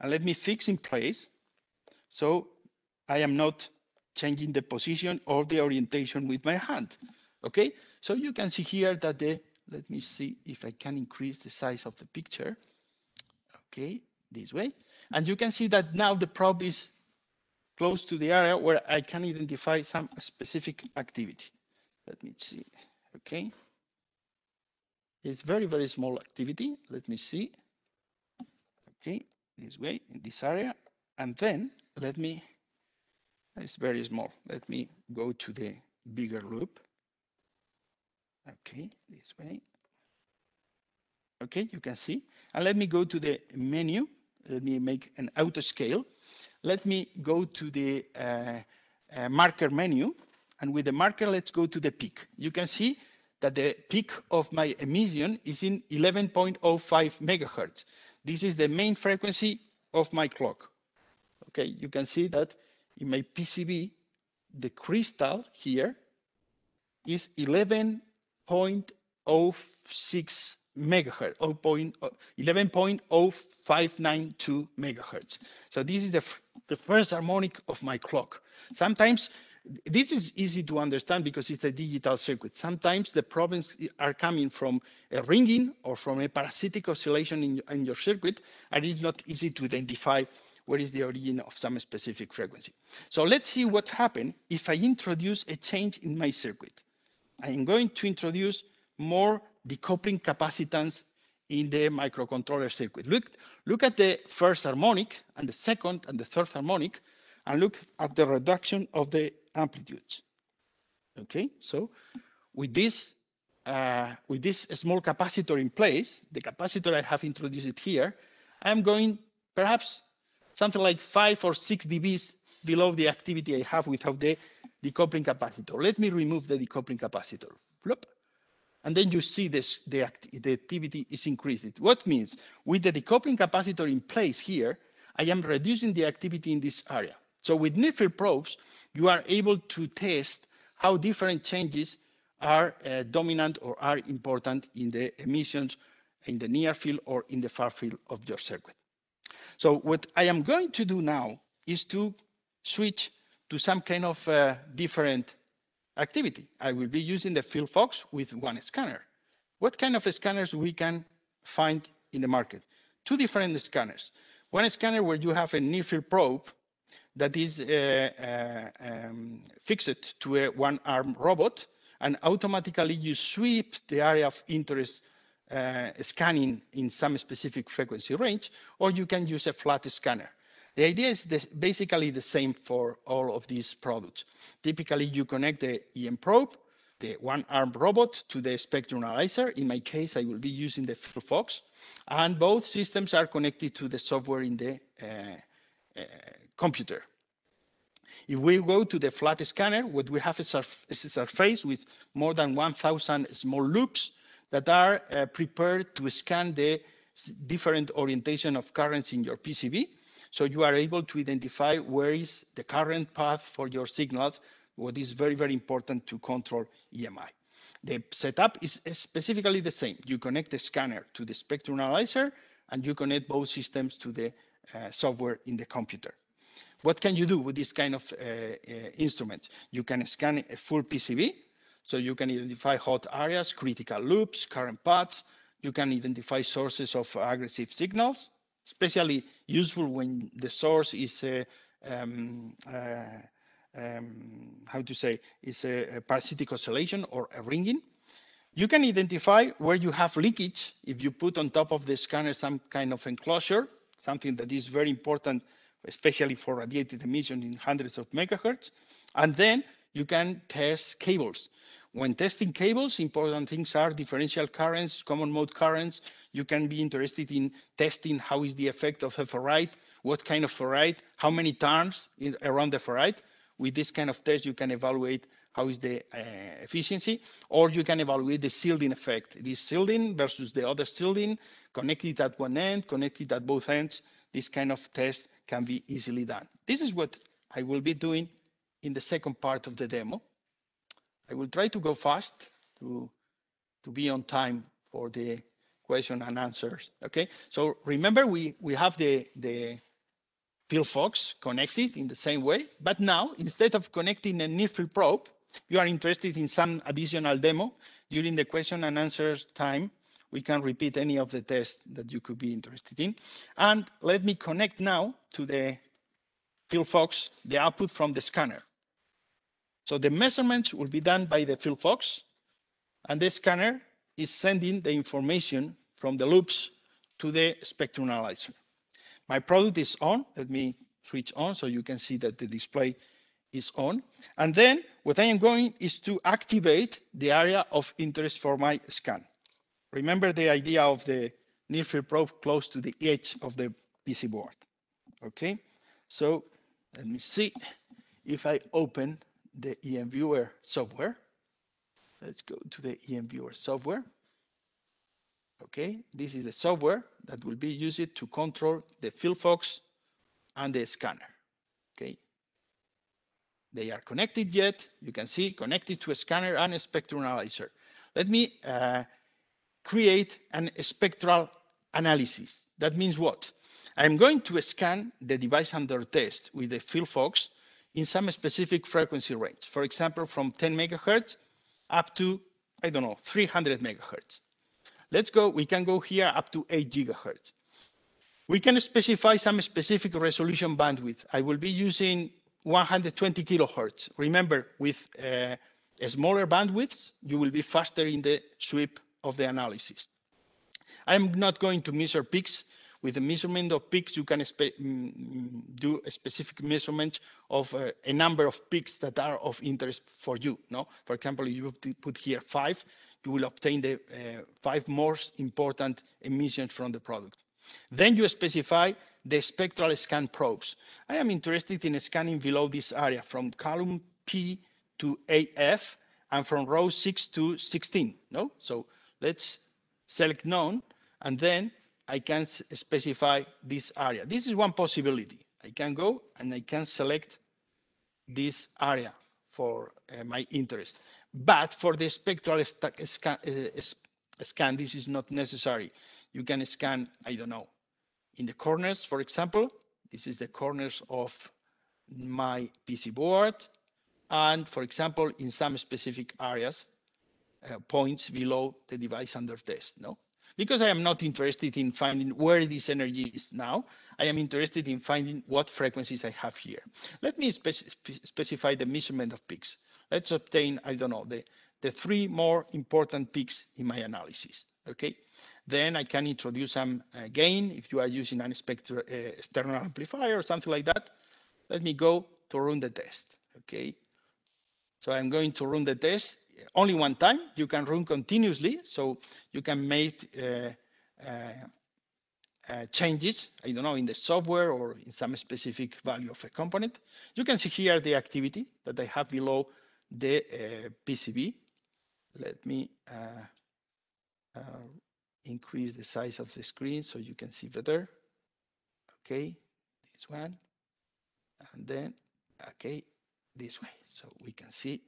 and let me fix in place so I am not changing the position or the orientation with my hand. Okay, so you can see here that the, let me see if I can increase the size of the picture. Okay, this way. And you can see that now the probe is close to the area where I can identify some specific activity. Let me see, okay. It's very, very small activity. Let me see. Okay, this way, in this area. And then let me, it's very small. Let me go to the bigger loop. Okay, this way. Okay, you can see. And let me go to the menu. Let me make an auto scale let me go to the uh, uh, marker menu. And with the marker, let's go to the peak. You can see that the peak of my emission is in 11.05 megahertz. This is the main frequency of my clock. Okay, you can see that in my PCB, the crystal here is 11.06 megahertz, 11.0592 megahertz. So this is the, the first harmonic of my clock. Sometimes this is easy to understand because it's a digital circuit. Sometimes the problems are coming from a ringing or from a parasitic oscillation in, in your circuit, and it's not easy to identify where is the origin of some specific frequency. So let's see what happens if I introduce a change in my circuit. I am going to introduce more decoupling capacitance in the microcontroller circuit. Look, look at the first harmonic and the second and the third harmonic, and look at the reduction of the amplitudes. Okay, so with this uh, with this small capacitor in place, the capacitor I have introduced here, I'm going perhaps something like five or six dBs below the activity I have without the decoupling capacitor. Let me remove the decoupling capacitor. Plop and then you see this, the, act, the activity is increasing. What means with the decoupling capacitor in place here, I am reducing the activity in this area. So with near-field probes, you are able to test how different changes are uh, dominant or are important in the emissions in the near field or in the far field of your circuit. So what I am going to do now is to switch to some kind of uh, different activity. I will be using the FieldFox with one scanner. What kind of scanners we can find in the market? Two different scanners. One scanner where you have a near field probe that is uh, uh, um, fixed to a one arm robot and automatically you sweep the area of interest uh, scanning in some specific frequency range, or you can use a flat scanner. The idea is this, basically the same for all of these products. Typically, you connect the EM probe, the one-arm robot to the spectrum analyzer. In my case, I will be using the FieldFox, and both systems are connected to the software in the uh, uh, computer. If we go to the flat scanner, what we have is a surface with more than 1,000 small loops that are uh, prepared to scan the different orientation of currents in your PCB So you are able to identify where is the current path for your signals, what is very, very important to control EMI. The setup is specifically the same. You connect the scanner to the spectrum analyzer and you connect both systems to the uh, software in the computer. What can you do with this kind of uh, uh, instruments? You can scan a full PCB, so you can identify hot areas, critical loops, current paths. You can identify sources of aggressive signals, especially useful when the source is a, um, uh, um, how to say, is a, a parasitic oscillation or a ringing. You can identify where you have leakage if you put on top of the scanner some kind of enclosure, something that is very important, especially for radiated emission in hundreds of megahertz. And then you can test cables. When testing cables, important things are differential currents, common mode currents. You can be interested in testing how is the effect of a ferrite, what kind of ferrite, how many turns in, around the ferrite. With this kind of test, you can evaluate how is the uh, efficiency, or you can evaluate the shielding effect. This shielding versus the other shielding, connected at one end, connected at both ends. This kind of test can be easily done. This is what I will be doing in the second part of the demo. I will try to go fast to, to be on time for the question and answers. Okay, so remember we, we have the, the FieldFox connected in the same way, but now instead of connecting a near-field probe, you are interested in some additional demo during the question and answers time, we can repeat any of the tests that you could be interested in. And let me connect now to the FieldFox, the output from the scanner. So the measurements will be done by the FieldFox, and the scanner is sending the information from the loops to the spectrum analyzer. My product is on. Let me switch on so you can see that the display is on. And then what I am going is to activate the area of interest for my scan. Remember the idea of the near field probe close to the edge of the PC board. Okay, so let me see if I open the EM Viewer software. Let's go to the EM Viewer software. Okay, this is the software that will be used to control the FieldFox and the scanner. Okay, they are connected yet. You can see connected to a scanner and a spectrum analyzer. Let me uh, create an spectral analysis. That means what? I'm going to scan the device under test with the FieldFox in some specific frequency range. For example, from 10 megahertz up to, I don't know, 300 megahertz. Let's go, we can go here up to 8 gigahertz. We can specify some specific resolution bandwidth. I will be using 120 kilohertz. Remember, with uh, smaller bandwidths, you will be faster in the sweep of the analysis. I'm not going to measure peaks with the measurement of peaks, you can mm, do a specific measurement of uh, a number of peaks that are of interest for you. No, for example, you put here five, you will obtain the uh, five most important emissions from the product. Then you specify the spectral scan probes. I am interested in scanning below this area from column P to AF and from row 6 to 16. No, so let's select none and then I can specify this area. This is one possibility. I can go and I can select this area for uh, my interest. But for the spectral scan, uh, scan, this is not necessary. You can scan, I don't know, in the corners, for example. This is the corners of my PC board. And for example, in some specific areas, uh, points below the device under test, no? Because I am not interested in finding where this energy is now. I am interested in finding what frequencies I have here. Let me specify the measurement of peaks. Let's obtain, I don't know, the, the three more important peaks in my analysis, okay? Then I can introduce some uh, gain if you are using an uh, external amplifier or something like that. Let me go to run the test, okay? So I'm going to run the test only one time. You can run continuously, so you can make uh, uh, uh, changes, I don't know, in the software or in some specific value of a component. You can see here the activity that I have below the uh, PCB. Let me uh, uh, increase the size of the screen so you can see better. Okay, this one, and then, okay, this way. So we can see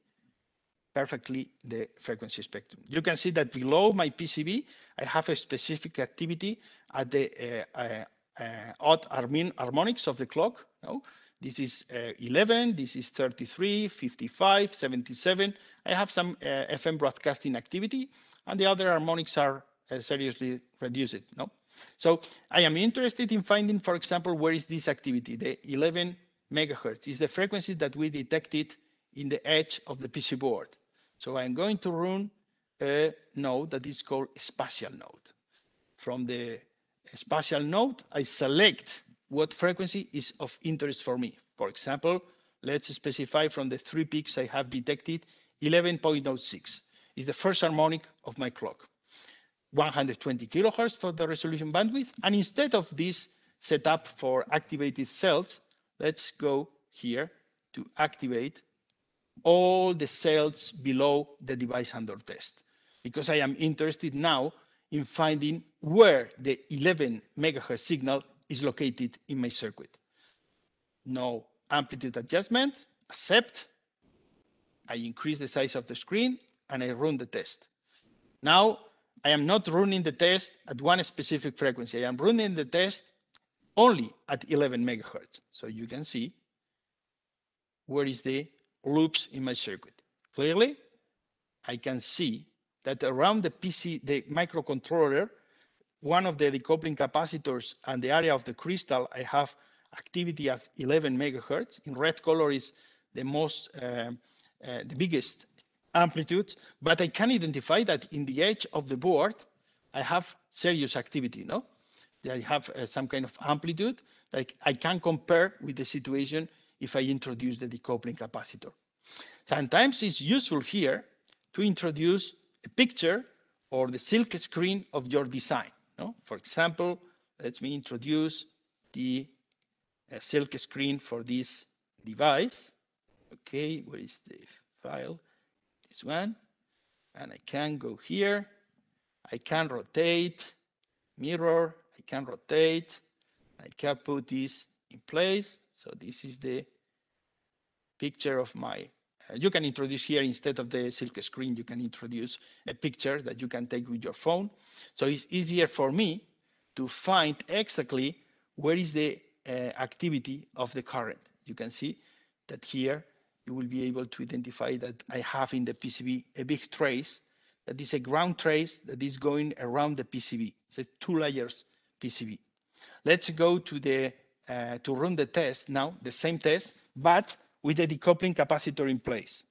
perfectly the frequency spectrum. You can see that below my PCB, I have a specific activity at the uh, uh, uh, odd harmonics of the clock. No? This is uh, 11, this is 33, 55, 77. I have some uh, FM broadcasting activity, and the other harmonics are uh, seriously reduced. No, so I am interested in finding, for example, where is this activity? The 11 megahertz is the frequency that we detected in the edge of the PC board. So I'm going to run a node that is called spatial node. From the spatial node, I select what frequency is of interest for me. For example, let's specify from the three peaks I have detected, 11.06 is the first harmonic of my clock. 120 kilohertz for the resolution bandwidth. And instead of this setup for activated cells, let's go here to activate all the cells below the device under test. Because I am interested now in finding where the 11 megahertz signal is located in my circuit. No amplitude adjustment, accept. I increase the size of the screen and I run the test. Now I am not running the test at one specific frequency. I am running the test only at 11 megahertz. So you can see where is the loops in my circuit. Clearly, I can see that around the PC, the microcontroller, one of the decoupling capacitors and the area of the crystal, I have activity at 11 megahertz. In red color is the most, uh, uh, the biggest amplitude, but I can identify that in the edge of the board, I have serious activity, no? I have uh, some kind of amplitude that I can compare with the situation if I introduce the decoupling capacitor. Sometimes it's useful here to introduce a picture or the silk screen of your design. No? For example, let me introduce the uh, silk screen for this device. Okay, where is the file? This one. And I can go here. I can rotate, mirror, I can rotate. I can put this in place. So this is the picture of my uh, you can introduce here instead of the silk screen, you can introduce a picture that you can take with your phone. So it's easier for me to find exactly where is the uh, activity of the current. You can see that here you will be able to identify that I have in the PCB a big trace that is a ground trace that is going around the PCB. It's a two layers PCB. Let's go to the uh, to run the test now, the same test, but with the decoupling capacitor in place.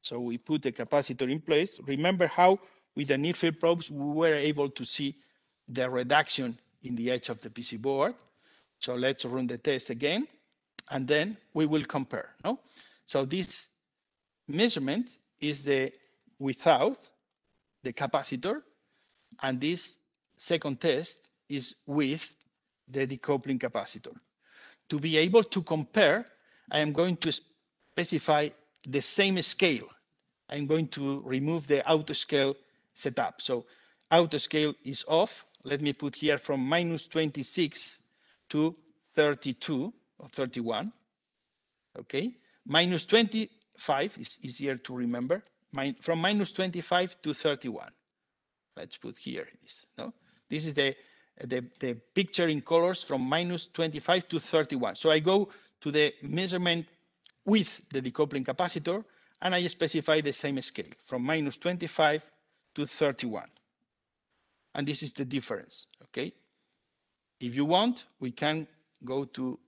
So we put the capacitor in place. Remember how with the near field probes, we were able to see the reduction in the edge of the PC board. So let's run the test again, and then we will compare. No? So this measurement is the without the capacitor, and this second test is with the decoupling capacitor. To be able to compare I am going to specify the same scale. I'm going to remove the auto scale setup. So auto scale is off. Let me put here from minus 26 to 32 or 31. Okay. Minus 25 is easier to remember. from minus 25 to 31. Let's put here this. No, this is the the, the picture in colors from minus 25 to 31. So I go to the measurement with the decoupling capacitor, and I specify the same scale from minus 25 to 31. And this is the difference, okay? If you want, we can go to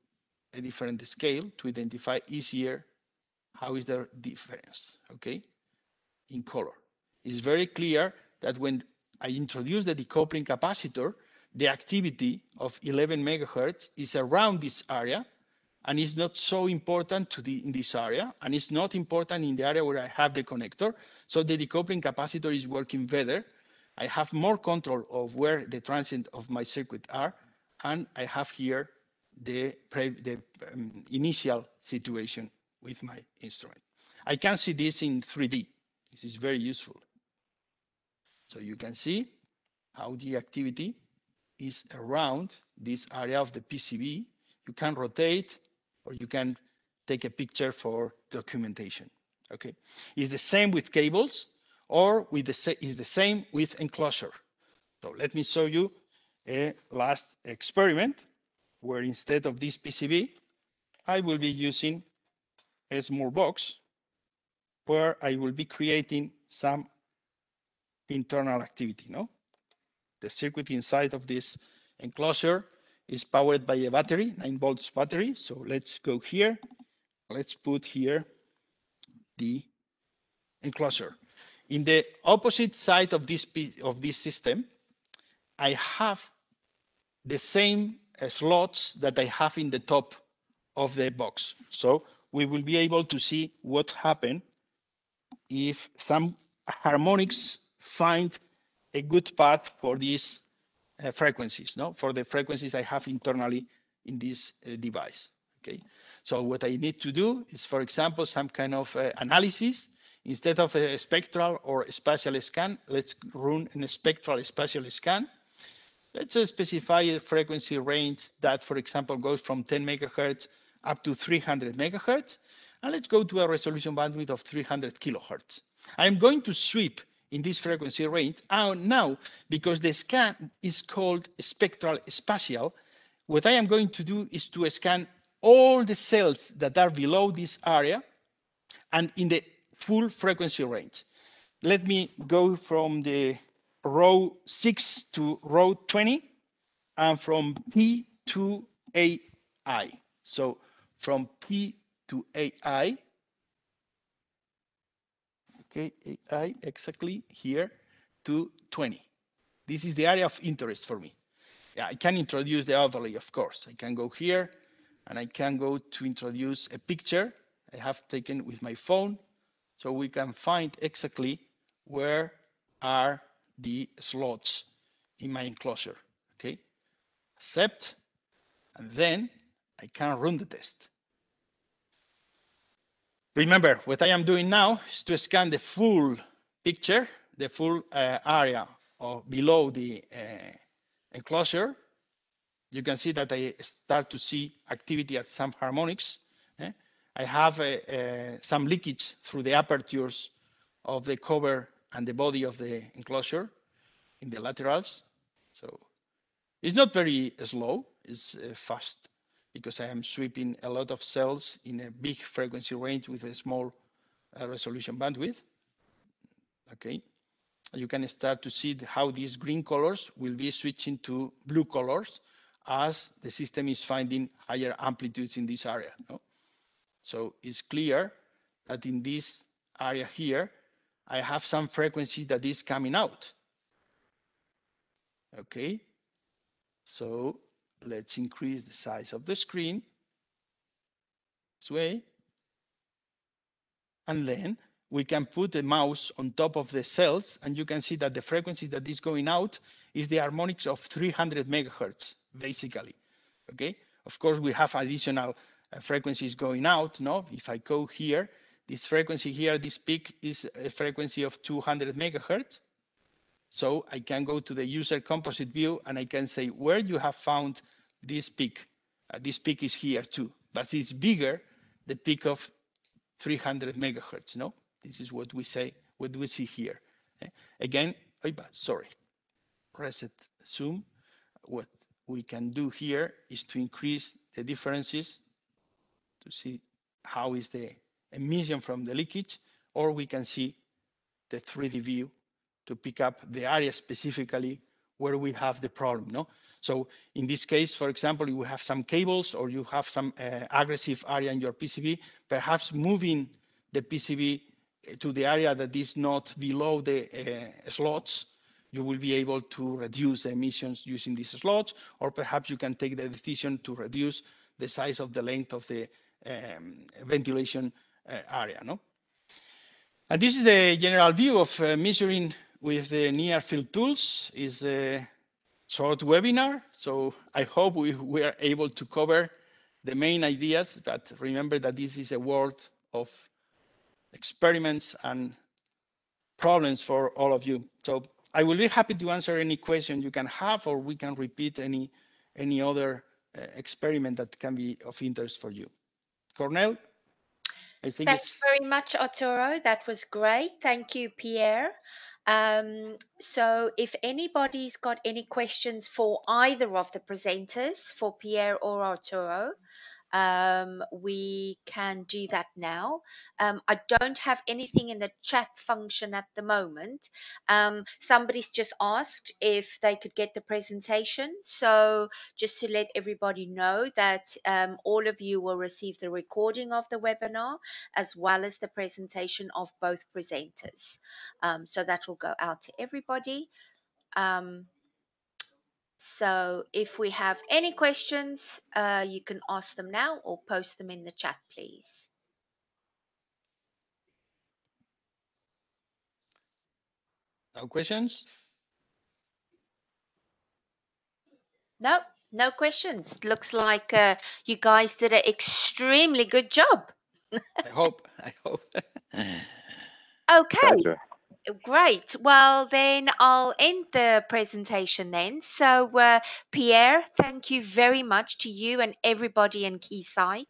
a different scale to identify easier how is the difference, okay? In color. It's very clear that when I introduce the decoupling capacitor, the activity of 11 megahertz is around this area and it's not so important to the in this area and it's not important in the area where I have the connector. So the decoupling capacitor is working better. I have more control of where the transient of my circuit are and I have here the, the um, initial situation with my instrument. I can see this in 3D. This is very useful. So you can see how the activity is around this area of the PCB You can rotate or you can take a picture for documentation. Okay, it's the same with cables or with the is the same with enclosure. So let me show you a last experiment where instead of this PCB, I will be using a small box where I will be creating some internal activity. No, the circuit inside of this enclosure is powered by a battery, 9 volts battery. So let's go here. Let's put here the enclosure. In the opposite side of this of this system, I have the same slots that I have in the top of the box. So we will be able to see what happened if some harmonics find a good path for these uh, frequencies, no, for the frequencies I have internally in this uh, device. Okay, so what I need to do is, for example, some kind of uh, analysis. Instead of a spectral or a spatial scan, let's run a spectral spatial scan. Let's specify a frequency range that, for example, goes from 10 megahertz up to 300 megahertz. And let's go to a resolution bandwidth of 300 kilohertz. I'm going to sweep in this frequency range. And now, because the scan is called spectral spatial, what I am going to do is to scan all the cells that are below this area and in the full frequency range. Let me go from the row 6 to row 20 and from P to AI. So from P to AI, okay, AI exactly here to 20. This is the area of interest for me. Yeah, I can introduce the overlay, of course. I can go here and I can go to introduce a picture I have taken with my phone so we can find exactly where are the slots in my enclosure. Okay, accept, and then I can run the test. Remember, what I am doing now is to scan the full picture, the full uh, area of below the uh, enclosure. You can see that I start to see activity at some harmonics. Eh? I have uh, uh some leakage through the apertures of the cover and the body of the enclosure in the laterals. So it's not very slow, it's uh, fast because I am sweeping a lot of cells in a big frequency range with a small uh, resolution bandwidth. Okay, you can start to see how these green colors will be switching to blue colors as the system is finding higher amplitudes in this area. No? So it's clear that in this area here, I have some frequency that is coming out. Okay, so let's increase the size of the screen this way. And then we can put a mouse on top of the cells and you can see that the frequency that is going out is the harmonics of 300 megahertz, basically. Okay, of course we have additional uh, frequencies going out. No, if I go here, this frequency here, this peak is a frequency of 200 megahertz. So I can go to the user composite view and I can say where you have found this peak. Uh, this peak is here too, but it's bigger, the peak of 300 megahertz, no? This is what we say, what we see here. Okay? Again, sorry, reset zoom. What we can do here is to increase the differences to see how is the emission from the leakage, or we can see the 3D view to pick up the area specifically where we have the problem. No, so in this case, for example, you have some cables or you have some uh, aggressive area in your PCB, perhaps moving the PCB to the area that is not below the uh, slots, you will be able to reduce the emissions using these slots, or perhaps you can take the decision to reduce the size of the length of the um, ventilation uh, area. No? And this is the general view of uh, measuring with the near field tools is a short webinar. So I hope we are able to cover the main ideas, but remember that this is a world of experiments and problems for all of you. So I will be happy to answer any question you can have, or we can repeat any any other uh, experiment that can be of interest for you. Cornell, I think Thanks very much, Arturo. That was great. Thank you, Pierre. Um, so if anybody's got any questions for either of the presenters, for Pierre or Arturo, um, we can do that now. Um, I don't have anything in the chat function at the moment. Um, somebody's just asked if they could get the presentation. So just to let everybody know that um, all of you will receive the recording of the webinar as well as the presentation of both presenters. Um, so that will go out to everybody. So if we have any questions, uh, you can ask them now or post them in the chat, please. No questions? No, no questions. Looks like uh, you guys did an extremely good job. I hope. I hope. [laughs] Okay. Pleasure. Great. Well, then I'll end the presentation then. So, uh, Pierre, thank you very much to you and everybody in Keysight.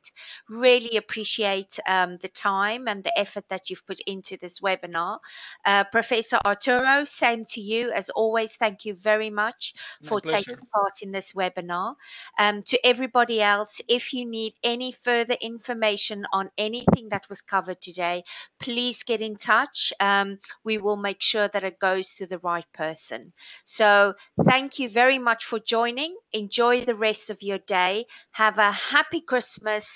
Really appreciate um, the time and the effort that you've put into this webinar. Uh, Professor Arturo, same to you. As always, thank you very much My for pleasure. taking part in this webinar. Um, to everybody else, if you need any further information on anything that was covered today, please get in touch. Um, we will make sure that it goes to the right person. So, thank you very much for joining. Enjoy the rest of your day. Have a happy Christmas,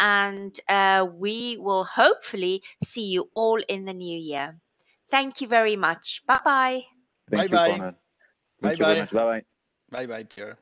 and uh, we will hopefully see you all in the new year. Thank you very much. Bye bye. Bye-bye. you, Cornel. Thank you very Bye-bye. Bye bye. Bye bye, Pierre.